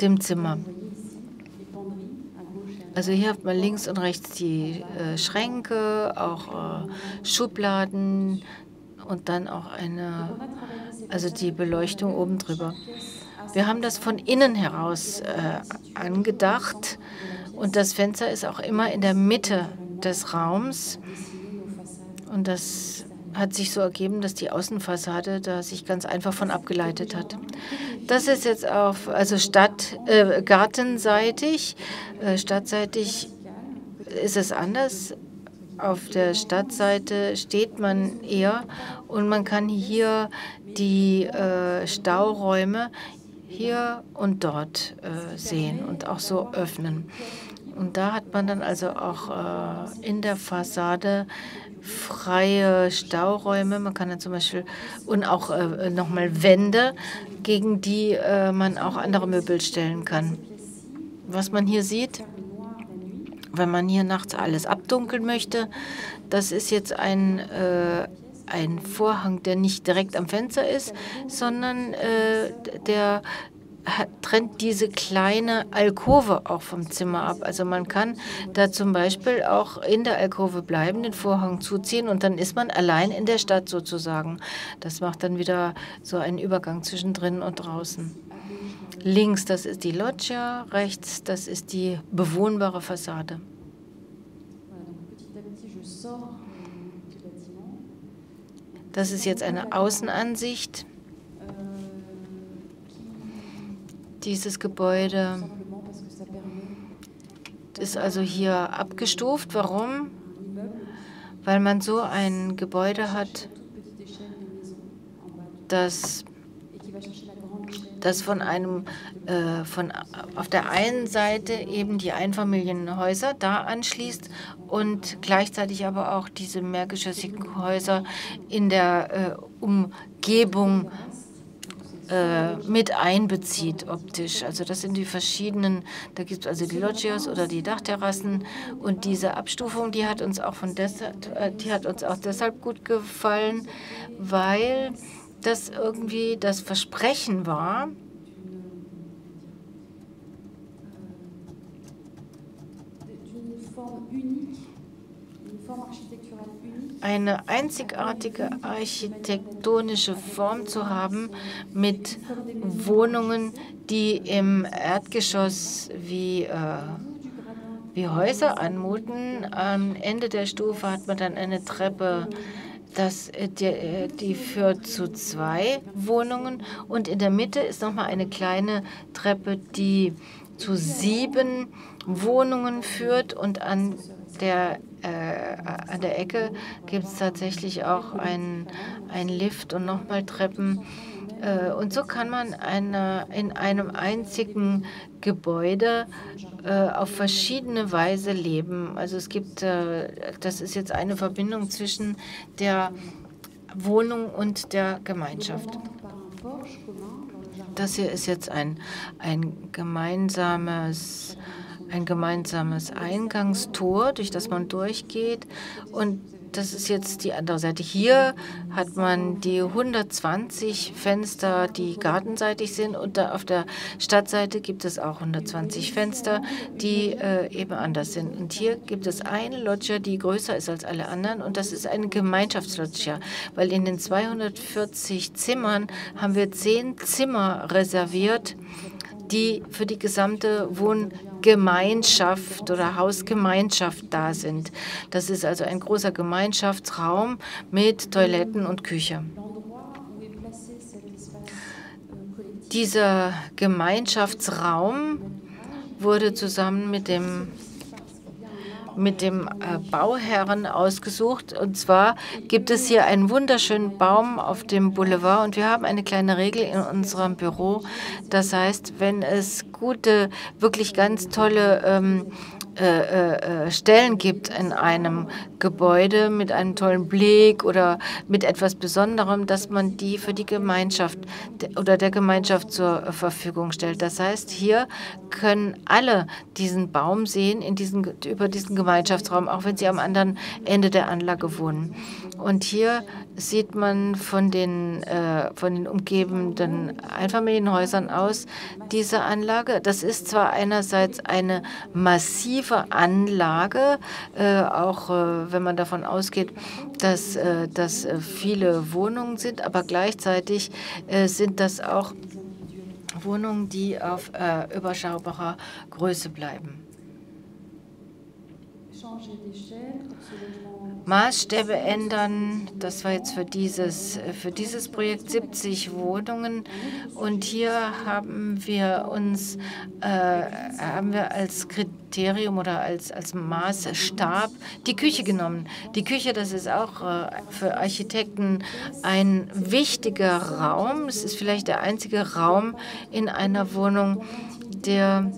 dem Zimmer. Also hier hat man links und rechts die äh, Schränke, auch äh, Schubladen und dann auch eine also die Beleuchtung oben drüber. Wir haben das von innen heraus äh, angedacht und das Fenster ist auch immer in der Mitte des Raums und das hat sich so ergeben, dass die Außenfassade da sich ganz einfach von abgeleitet hat. Das ist jetzt auf, also Stadt, äh, gartenseitig, äh, stadtseitig ist es anders. Auf der Stadtseite steht man eher und man kann hier die äh, Stauräume hier und dort äh, sehen und auch so öffnen. Und da hat man dann also auch äh, in der Fassade freie Stauräume. Man kann dann zum Beispiel und auch äh, nochmal Wände, gegen die äh, man auch andere Möbel stellen kann. Was man hier sieht, wenn man hier nachts alles abdunkeln möchte, das ist jetzt ein äh, ein Vorhang, der nicht direkt am Fenster ist, sondern äh, der trennt diese kleine Alkove auch vom Zimmer ab. Also man kann da zum Beispiel auch in der Alkove bleiben, den Vorhang zuziehen und dann ist man allein in der Stadt sozusagen. Das macht dann wieder so einen Übergang zwischen drinnen und draußen. Links, das ist die Loggia, rechts, das ist die bewohnbare Fassade. Das ist jetzt eine Außenansicht. Dieses Gebäude ist also hier abgestuft. Warum? Weil man so ein Gebäude hat, das das von einem, äh, von auf der einen Seite eben die Einfamilienhäuser da anschließt und gleichzeitig aber auch diese mehrgeschossigen Häuser in der äh, Umgebung äh, mit einbezieht optisch. Also das sind die verschiedenen, da gibt es also die Loggias oder die Dachterrassen und diese Abstufung, die hat uns auch von deshalb, äh, die hat uns auch deshalb gut gefallen, weil das irgendwie das Versprechen war, eine einzigartige architektonische Form zu haben mit Wohnungen, die im Erdgeschoss wie äh, wie Häuser anmuten. Am Ende der Stufe hat man dann eine Treppe, das, äh, die, äh, die führt zu zwei Wohnungen und in der Mitte ist nochmal eine kleine Treppe, die zu sieben Wohnungen führt und an der, äh, an der Ecke gibt es tatsächlich auch einen Lift und nochmal Treppen. Äh, und so kann man eine, in einem einzigen Gebäude äh, auf verschiedene Weise leben. Also es gibt, äh, das ist jetzt eine Verbindung zwischen der Wohnung und der Gemeinschaft. Das hier ist jetzt ein, ein gemeinsames ein gemeinsames Eingangstor, durch das man durchgeht. Und das ist jetzt die andere Seite. Hier hat man die 120 Fenster, die gartenseitig sind und auf der Stadtseite gibt es auch 120 Fenster, die äh, eben anders sind. Und hier gibt es eine Loggia, die größer ist als alle anderen und das ist eine Gemeinschaftsloggia, weil in den 240 Zimmern haben wir zehn Zimmer reserviert, die für die gesamte Wohngemeinschaft oder Hausgemeinschaft da sind. Das ist also ein großer Gemeinschaftsraum mit Toiletten und Küche. Dieser Gemeinschaftsraum wurde zusammen mit dem mit dem äh, Bauherren ausgesucht. Und zwar gibt es hier einen wunderschönen Baum auf dem Boulevard und wir haben eine kleine Regel in unserem Büro. Das heißt, wenn es gute, wirklich ganz tolle ähm, äh, äh, Stellen gibt in einem Gebäude mit einem tollen Blick oder mit etwas Besonderem, dass man die für die Gemeinschaft oder der Gemeinschaft zur Verfügung stellt. Das heißt, hier können alle diesen Baum sehen in diesen, über diesen Gemeinschaftsraum, auch wenn sie am anderen Ende der Anlage wohnen. Und hier sieht man von den, äh, von den umgebenden Einfamilienhäusern aus diese Anlage. Das ist zwar einerseits eine massive Anlage, äh, auch äh, wenn man davon ausgeht, dass äh, das äh, viele Wohnungen sind, aber gleichzeitig äh, sind das auch Wohnungen, die auf überschaubarer Größe bleiben. Maßstäbe ändern. Das war jetzt für dieses, für dieses Projekt 70 Wohnungen. Und hier haben wir uns äh, haben wir als Kriterium oder als, als Maßstab die Küche genommen. Die Küche, das ist auch äh, für Architekten ein wichtiger Raum. Es ist vielleicht der einzige Raum in einer Wohnung, der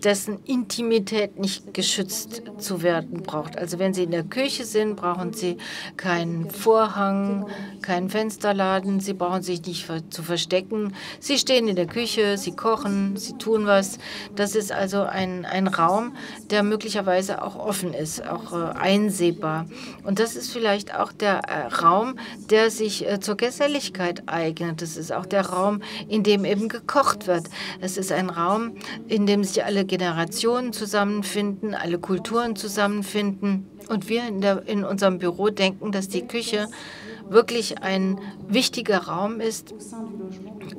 dessen Intimität nicht geschützt zu werden braucht. Also wenn Sie in der Küche sind, brauchen Sie keinen Vorhang, keinen Fensterladen, Sie brauchen sich nicht zu verstecken. Sie stehen in der Küche, Sie kochen, Sie tun was. Das ist also ein, ein Raum, der möglicherweise auch offen ist, auch äh, einsehbar. Und das ist vielleicht auch der äh, Raum, der sich äh, zur Geselligkeit eignet. Das ist auch der Raum, in dem eben gekocht wird. Es ist ein Raum, in dem sich alle Generationen zusammenfinden, alle Kulturen zusammenfinden. Und wir in, der, in unserem Büro denken, dass die Küche wirklich ein wichtiger Raum ist,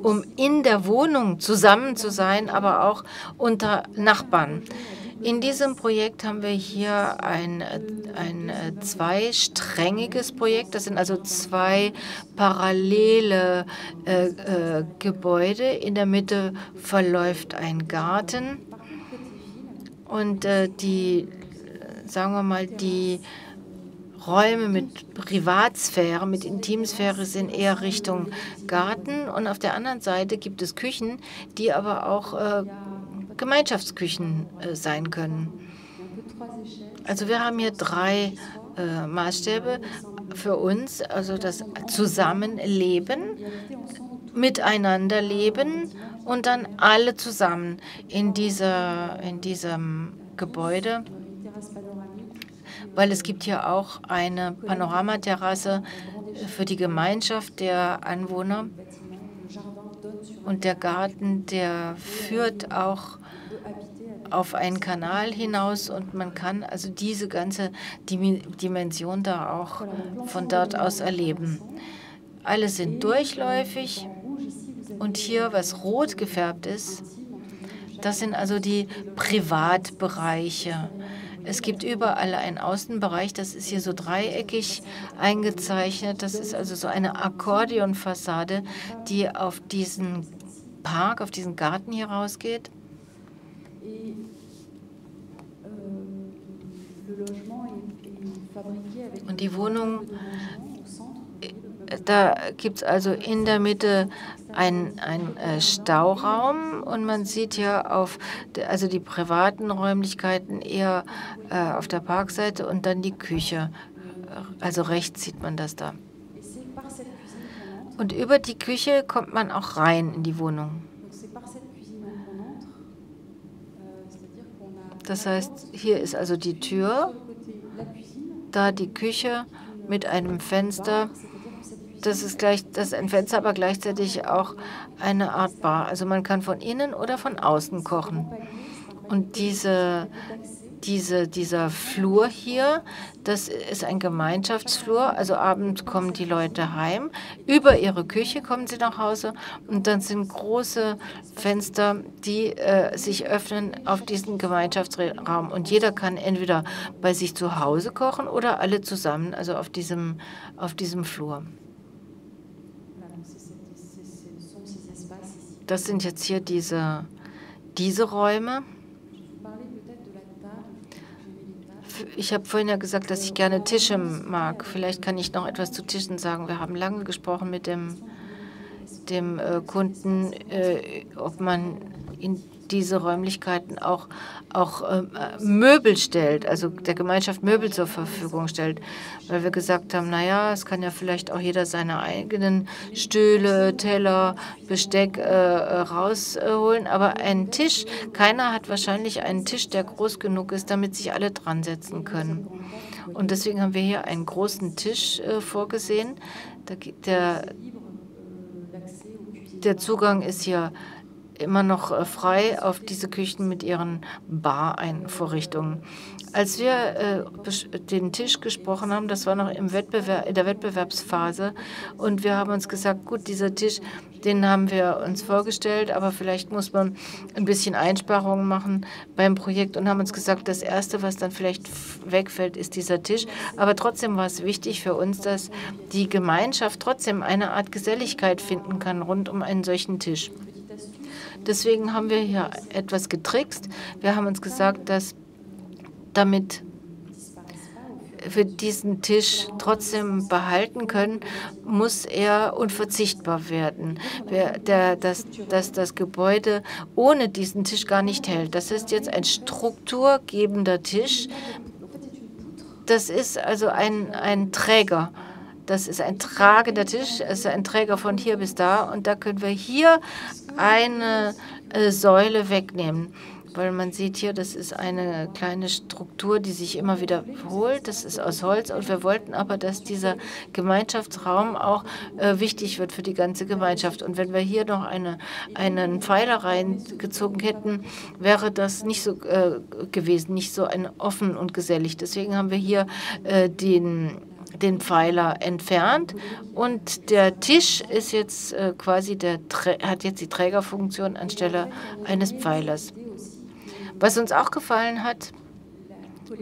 um in der Wohnung zusammen zu sein, aber auch unter Nachbarn. In diesem Projekt haben wir hier ein, ein zweisträngiges Projekt. Das sind also zwei parallele äh, äh, Gebäude. In der Mitte verläuft ein Garten. Und äh, die, sagen wir mal, die Räume mit Privatsphäre, mit Intimsphäre sind eher Richtung Garten. Und auf der anderen Seite gibt es Küchen, die aber auch äh, Gemeinschaftsküchen äh, sein können. Also wir haben hier drei äh, Maßstäbe für uns, also das Zusammenleben, Miteinanderleben und dann alle zusammen in, dieser, in diesem Gebäude, weil es gibt hier auch eine Panoramaterrasse für die Gemeinschaft der Anwohner und der Garten, der führt auch auf einen Kanal hinaus und man kann also diese ganze Dimension da auch von dort aus erleben. Alle sind durchläufig. Und hier, was rot gefärbt ist, Das sind also die Privatbereiche. Es gibt überall einen Außenbereich, das ist hier so dreieckig eingezeichnet. Das ist also so eine Akkordeonfassade, die auf diesen Park, auf diesen Garten hier rausgeht. Und die Wohnung da gibt es also in der Mitte einen äh, Stauraum und man sieht ja auf, also die privaten Räumlichkeiten eher äh, auf der Parkseite und dann die Küche. Also rechts sieht man das da. Und über die Küche kommt man auch rein in die Wohnung. Das heißt, hier ist also die Tür, da die Küche mit einem Fenster das ist gleich, das Fenster, aber gleichzeitig auch eine Art Bar. Also man kann von innen oder von außen kochen. Und diese, diese, dieser Flur hier, das ist ein Gemeinschaftsflur. Also abends kommen die Leute heim. Über ihre Küche kommen sie nach Hause. Und dann sind große Fenster, die äh, sich öffnen auf diesen Gemeinschaftsraum. Und jeder kann entweder bei sich zu Hause kochen oder alle zusammen, also auf diesem, auf diesem Flur. Das sind jetzt hier diese, diese Räume. Ich habe vorhin ja gesagt, dass ich gerne Tische mag. Vielleicht kann ich noch etwas zu Tischen sagen. Wir haben lange gesprochen mit dem, dem äh, Kunden, äh, ob man in diese Räumlichkeiten auch, auch äh, Möbel stellt, also der Gemeinschaft Möbel zur Verfügung stellt, weil wir gesagt haben, naja, es kann ja vielleicht auch jeder seine eigenen Stühle, Teller, Besteck äh, äh, rausholen, aber ein Tisch, keiner hat wahrscheinlich einen Tisch, der groß genug ist, damit sich alle dran setzen können. Und deswegen haben wir hier einen großen Tisch äh, vorgesehen. Der, der Zugang ist hier immer noch äh, frei auf diese Küchen mit ihren Bar-Vorrichtungen. Als wir äh, den Tisch gesprochen haben, das war noch im Wettbewerb, in der Wettbewerbsphase, und wir haben uns gesagt, gut, dieser Tisch, den haben wir uns vorgestellt, aber vielleicht muss man ein bisschen Einsparungen machen beim Projekt und haben uns gesagt, das Erste, was dann vielleicht wegfällt, ist dieser Tisch. Aber trotzdem war es wichtig für uns, dass die Gemeinschaft trotzdem eine Art Geselligkeit finden kann rund um einen solchen Tisch. Deswegen haben wir hier etwas getrickst. Wir haben uns gesagt, dass damit wir diesen Tisch trotzdem behalten können, muss er unverzichtbar werden. Wir, der, dass, dass das Gebäude ohne diesen Tisch gar nicht hält. Das ist jetzt ein strukturgebender Tisch. Das ist also ein, ein Träger. Das ist ein tragender Tisch, es ist ein Träger von hier bis da und da können wir hier eine äh, Säule wegnehmen. Weil man sieht hier, das ist eine kleine Struktur, die sich immer wieder wiederholt. Das ist aus Holz. Und wir wollten aber, dass dieser Gemeinschaftsraum auch äh, wichtig wird für die ganze Gemeinschaft. Und wenn wir hier noch eine, einen Pfeiler reingezogen hätten, wäre das nicht so äh, gewesen, nicht so ein offen und gesellig. Deswegen haben wir hier äh, den den Pfeiler entfernt und der Tisch ist jetzt äh, quasi der hat jetzt die Trägerfunktion anstelle eines Pfeilers. Was uns auch gefallen hat,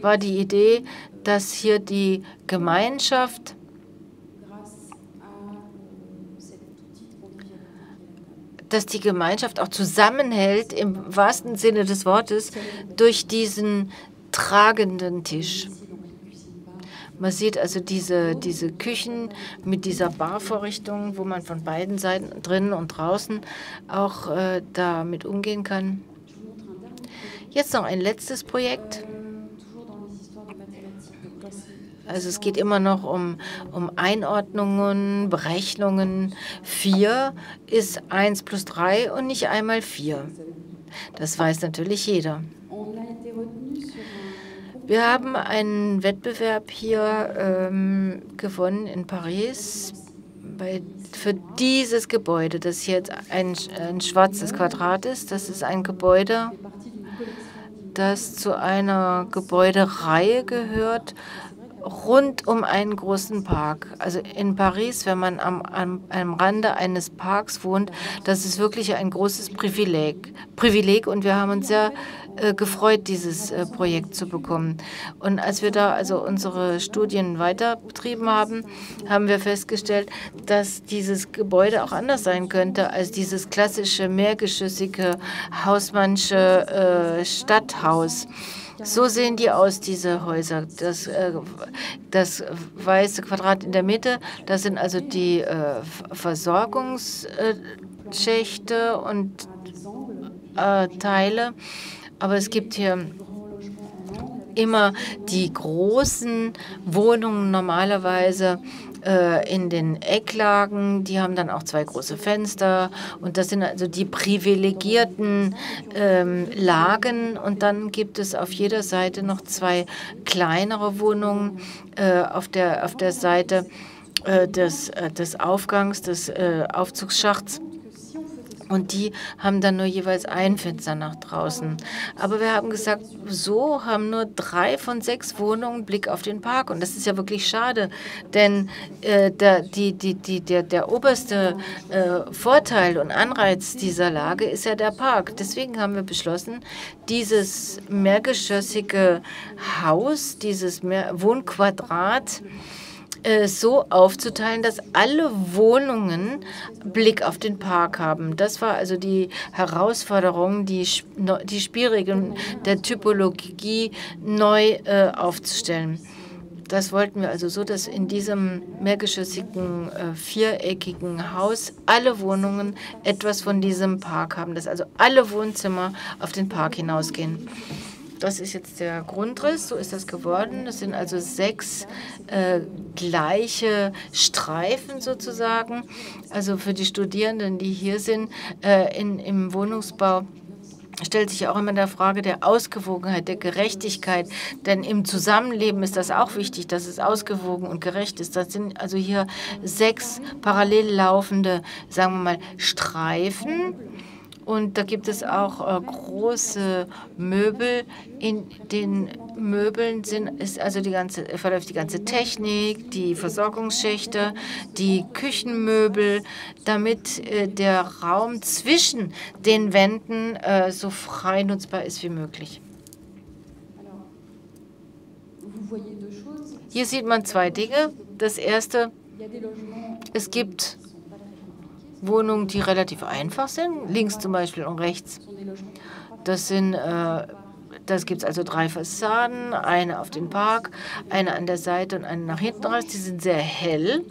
war die Idee, dass hier die Gemeinschaft dass die Gemeinschaft auch zusammenhält im wahrsten Sinne des Wortes durch diesen tragenden Tisch. Man sieht also diese, diese Küchen mit dieser Barvorrichtung, wo man von beiden Seiten, drinnen und draußen, auch äh, damit umgehen kann. Jetzt noch ein letztes Projekt. Also es geht immer noch um, um Einordnungen, Berechnungen. 4 ist 1 plus 3 und nicht einmal 4. Das weiß natürlich jeder. Wir haben einen Wettbewerb hier ähm, gewonnen in Paris bei, für dieses Gebäude, das hier jetzt ein, ein schwarzes Quadrat ist. Das ist ein Gebäude, das zu einer Gebäudereihe gehört rund um einen großen Park. Also in Paris, wenn man am, am, am Rande eines Parks wohnt, das ist wirklich ein großes Privileg. Privileg und wir haben uns sehr äh, gefreut, dieses äh, Projekt zu bekommen. Und als wir da also unsere Studien weiter betrieben haben, haben wir festgestellt, dass dieses Gebäude auch anders sein könnte als dieses klassische mehrgeschossige Hausmannsche äh, Stadthaus. So sehen die aus, diese Häuser. Das, das weiße Quadrat in der Mitte, das sind also die Versorgungsschächte und Teile. Aber es gibt hier immer die großen Wohnungen normalerweise äh, in den Ecklagen. Die haben dann auch zwei große Fenster und das sind also die privilegierten ähm, Lagen. Und dann gibt es auf jeder Seite noch zwei kleinere Wohnungen äh, auf, der, auf der Seite äh, des, äh, des Aufgangs, des äh, Aufzugsschachts. Und die haben dann nur jeweils ein Fenster nach draußen. Aber wir haben gesagt, so haben nur drei von sechs Wohnungen Blick auf den Park. Und das ist ja wirklich schade, denn äh, der, die, die, die, der, der oberste äh, Vorteil und Anreiz dieser Lage ist ja der Park. Deswegen haben wir beschlossen, dieses mehrgeschossige Haus, dieses Mehr Wohnquadrat, so aufzuteilen, dass alle Wohnungen Blick auf den Park haben. Das war also die Herausforderung, die, die Spielregeln der Typologie neu äh, aufzustellen. Das wollten wir also so, dass in diesem mehrgeschossigen, äh, viereckigen Haus alle Wohnungen etwas von diesem Park haben, dass also alle Wohnzimmer auf den Park hinausgehen. Das ist jetzt der Grundriss, so ist das geworden. Das sind also sechs äh, gleiche Streifen sozusagen. Also für die Studierenden, die hier sind äh, in, im Wohnungsbau, stellt sich auch immer der Frage der Ausgewogenheit, der Gerechtigkeit. Denn im Zusammenleben ist das auch wichtig, dass es ausgewogen und gerecht ist. Das sind also hier sechs parallel laufende, sagen wir mal, Streifen und da gibt es auch äh, große Möbel. In den Möbeln sind, ist also die ganze, verläuft die ganze Technik, die Versorgungsschächte, die Küchenmöbel, damit äh, der Raum zwischen den Wänden äh, so frei nutzbar ist wie möglich. Hier sieht man zwei Dinge. Das erste, es gibt Wohnungen, die relativ einfach sind, links zum Beispiel und rechts. Das sind, äh, das gibt es also drei Fassaden, eine auf den Park, eine an der Seite und eine nach hinten raus. Die sind sehr hell,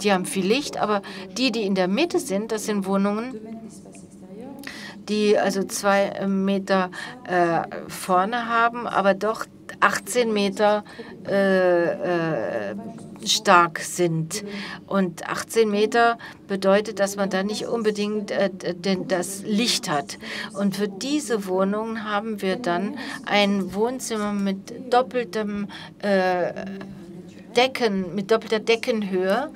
die haben viel Licht, aber die, die in der Mitte sind, das sind Wohnungen, die also zwei Meter äh, vorne haben, aber doch 18 Meter äh, äh, stark sind. Und 18 Meter bedeutet, dass man da nicht unbedingt äh, das Licht hat. Und für diese Wohnungen haben wir dann ein Wohnzimmer mit doppeltem äh, Decken, mit doppelter Deckenhöhe,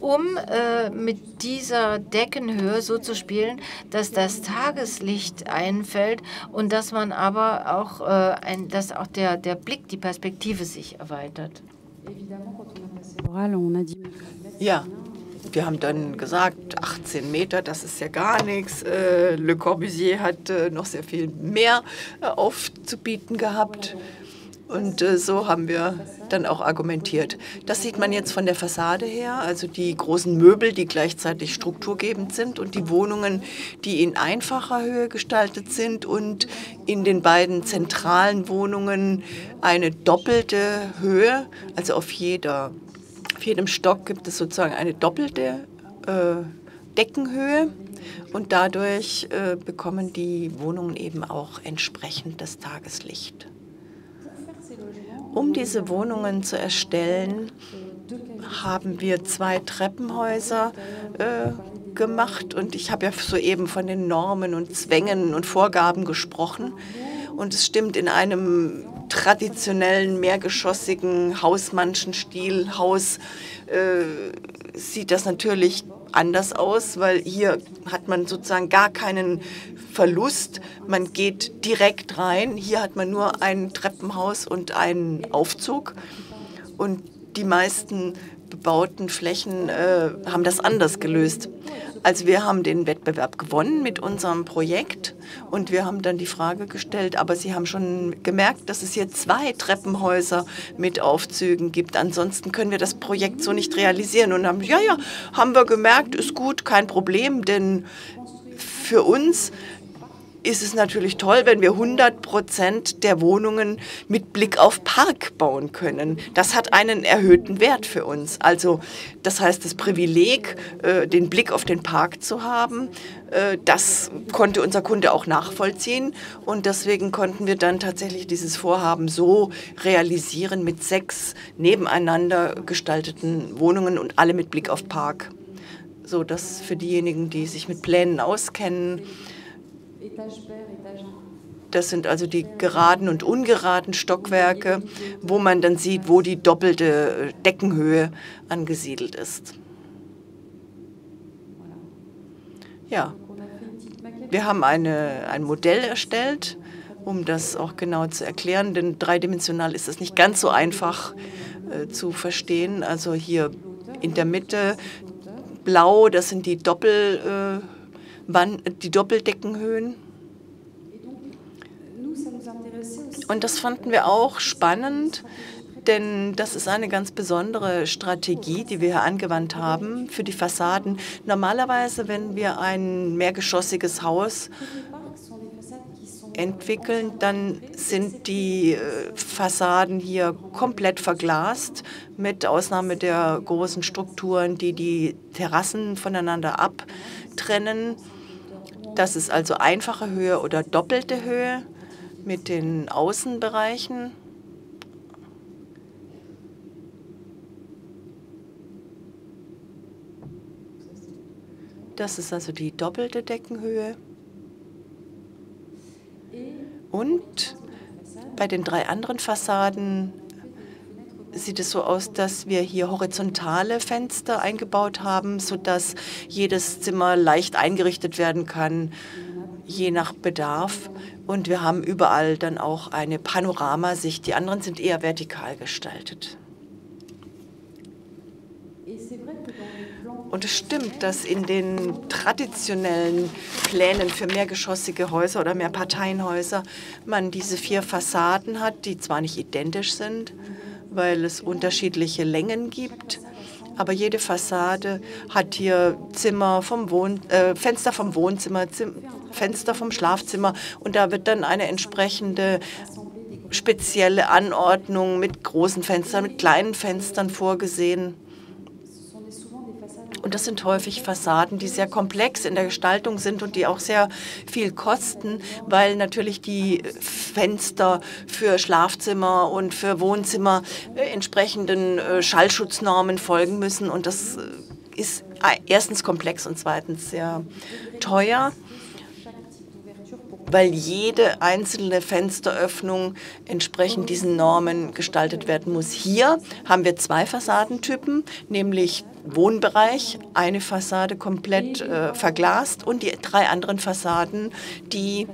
um äh, mit dieser Deckenhöhe so zu spielen, dass das Tageslicht einfällt und dass man aber auch, dass auch der, der Blick, die Perspektive sich erweitert. Ja, wir haben dann gesagt, 18 Meter, das ist ja gar nichts. Äh, Le Corbusier hat äh, noch sehr viel mehr äh, aufzubieten gehabt. Und so haben wir dann auch argumentiert. Das sieht man jetzt von der Fassade her, also die großen Möbel, die gleichzeitig strukturgebend sind und die Wohnungen, die in einfacher Höhe gestaltet sind und in den beiden zentralen Wohnungen eine doppelte Höhe, also auf, jeder, jedem Stock gibt es sozusagen eine doppelte äh, Deckenhöhe. Und dadurch äh, bekommen die Wohnungen eben auch entsprechend das Tageslicht. Um diese Wohnungen zu erstellen, haben wir zwei Treppenhäuser äh, gemacht. Und ich habe ja soeben von den Normen und Zwängen und Vorgaben gesprochen. Und es stimmt, in einem traditionellen mehrgeschossigen Hausmannschenstil-Haus äh, sieht das natürlich anders aus, weil hier hat man sozusagen gar keinen Verlust. Man geht direkt rein. Hier hat man nur ein Treppenhaus und einen Aufzug. Und die meisten bebauten Flächen äh, haben das anders gelöst. Also wir haben den Wettbewerb gewonnen mit unserem Projekt und wir haben dann die Frage gestellt, aber Sie haben schon gemerkt, dass es hier zwei Treppenhäuser mit Aufzügen gibt. Ansonsten können wir das Projekt so nicht realisieren. Und haben, ja, ja, haben wir gemerkt, ist gut, kein Problem, denn für uns ist es natürlich toll, wenn wir 100 Prozent der Wohnungen mit Blick auf Park bauen können. Das hat einen erhöhten Wert für uns. Also das heißt, das Privileg, äh, den Blick auf den Park zu haben, äh, das konnte unser Kunde auch nachvollziehen. Und deswegen konnten wir dann tatsächlich dieses Vorhaben so realisieren mit sechs nebeneinander gestalteten Wohnungen und alle mit Blick auf Park. So, dass für diejenigen, die sich mit Plänen auskennen, das sind also die geraden und ungeraden Stockwerke, wo man dann sieht, wo die doppelte Deckenhöhe angesiedelt ist. Ja, wir haben eine, ein Modell erstellt, um das auch genau zu erklären, denn dreidimensional ist es nicht ganz so einfach äh, zu verstehen. Also hier in der Mitte blau, das sind die Doppel... Äh, die Doppeldeckenhöhen. Und das fanden wir auch spannend, denn das ist eine ganz besondere Strategie, die wir hier angewandt haben für die Fassaden. Normalerweise, wenn wir ein mehrgeschossiges Haus entwickeln, dann sind die äh, Fassaden hier komplett verglast, mit Ausnahme der großen Strukturen, die die Terrassen voneinander abtrennen. Das ist also einfache Höhe oder doppelte Höhe mit den Außenbereichen. Das ist also die doppelte Deckenhöhe. Und bei den drei anderen Fassaden sieht es so aus, dass wir hier horizontale Fenster eingebaut haben, sodass jedes Zimmer leicht eingerichtet werden kann, je nach Bedarf. Und wir haben überall dann auch eine Panoramasicht. Die anderen sind eher vertikal gestaltet. Und es stimmt, dass in den traditionellen Plänen für mehrgeschossige Häuser oder Mehrparteienhäuser man diese vier Fassaden hat, die zwar nicht identisch sind, weil es unterschiedliche Längen gibt. Aber jede Fassade hat hier Zimmer vom Wohn äh, Fenster vom Wohnzimmer, Zim Fenster vom Schlafzimmer und da wird dann eine entsprechende spezielle Anordnung mit großen Fenstern, mit kleinen Fenstern vorgesehen. Und das sind häufig Fassaden, die sehr komplex in der Gestaltung sind und die auch sehr viel kosten, weil natürlich die Fenster für Schlafzimmer und für Wohnzimmer äh, entsprechenden äh, Schallschutznormen folgen müssen. Und das äh, ist erstens komplex und zweitens sehr teuer weil jede einzelne Fensteröffnung entsprechend diesen Normen gestaltet werden muss. Hier haben wir zwei Fassadentypen, nämlich Wohnbereich, eine Fassade komplett äh, verglast und die drei anderen Fassaden, die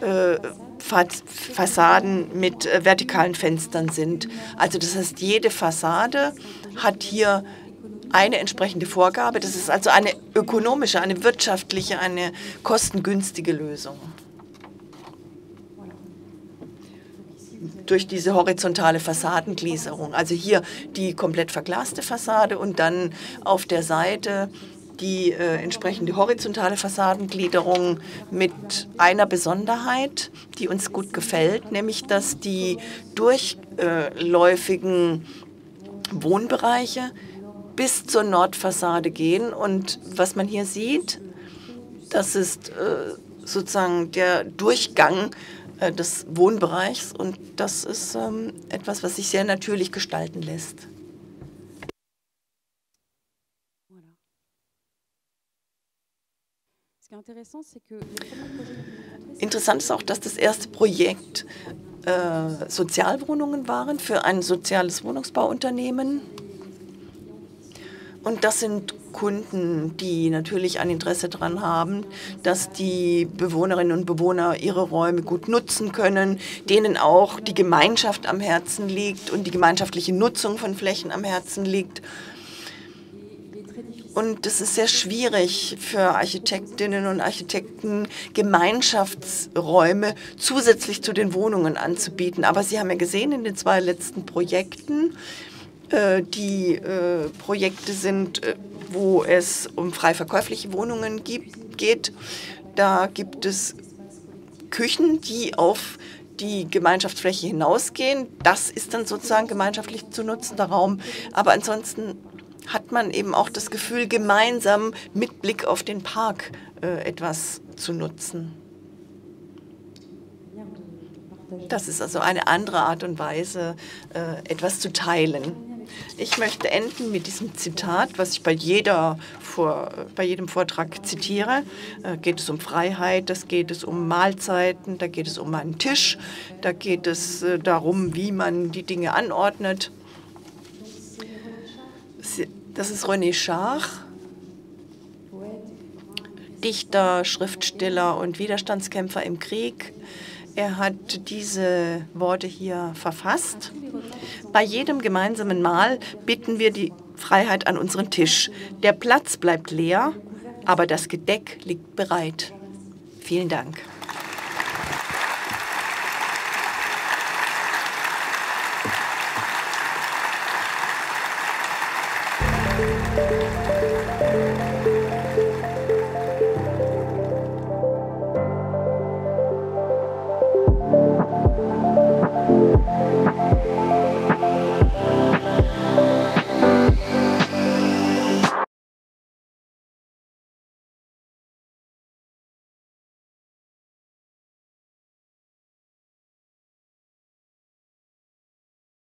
äh, Fassaden mit äh, vertikalen Fenstern sind. Also das heißt, jede Fassade hat hier eine entsprechende Vorgabe. Das ist also eine ökonomische, eine wirtschaftliche, eine kostengünstige Lösung. durch diese horizontale Fassadengliederung. Also hier die komplett verglaste Fassade und dann auf der Seite die äh, entsprechende horizontale Fassadengliederung mit einer Besonderheit, die uns gut gefällt, nämlich dass die durchläufigen Wohnbereiche bis zur Nordfassade gehen. Und was man hier sieht, das ist äh, sozusagen der Durchgang äh, des Wohnbereichs und das ist ähm, etwas, was sich sehr natürlich gestalten lässt. Interessant ist auch, dass das erste Projekt äh, Sozialwohnungen waren für ein soziales Wohnungsbauunternehmen. Und das sind Kunden, die natürlich ein Interesse daran haben, dass die Bewohnerinnen und Bewohner ihre Räume gut nutzen können, denen auch die Gemeinschaft am Herzen liegt und die gemeinschaftliche Nutzung von Flächen am Herzen liegt. Und es ist sehr schwierig für Architektinnen und Architekten, Gemeinschaftsräume zusätzlich zu den Wohnungen anzubieten. Aber Sie haben ja gesehen in den zwei letzten Projekten, die äh, Projekte sind, äh, wo es um frei verkäufliche Wohnungen geht. Da gibt es Küchen, die auf die Gemeinschaftsfläche hinausgehen. Das ist dann sozusagen gemeinschaftlich zu nutzender Raum. Aber ansonsten hat man eben auch das Gefühl, gemeinsam mit Blick auf den Park äh, etwas zu nutzen. Das ist also eine andere Art und Weise, äh, etwas zu teilen. Ich möchte enden mit diesem Zitat, was ich bei, jeder vor, bei jedem Vortrag zitiere. Da geht es um Freiheit, das geht es um Mahlzeiten, da geht es um einen Tisch, da geht es äh, darum, wie man die Dinge anordnet. Das ist René Schach, Dichter, Schriftsteller und Widerstandskämpfer im Krieg. Er hat diese Worte hier verfasst. Bei jedem gemeinsamen Mahl bitten wir die Freiheit an unseren Tisch. Der Platz bleibt leer, aber das Gedeck liegt bereit. Vielen Dank.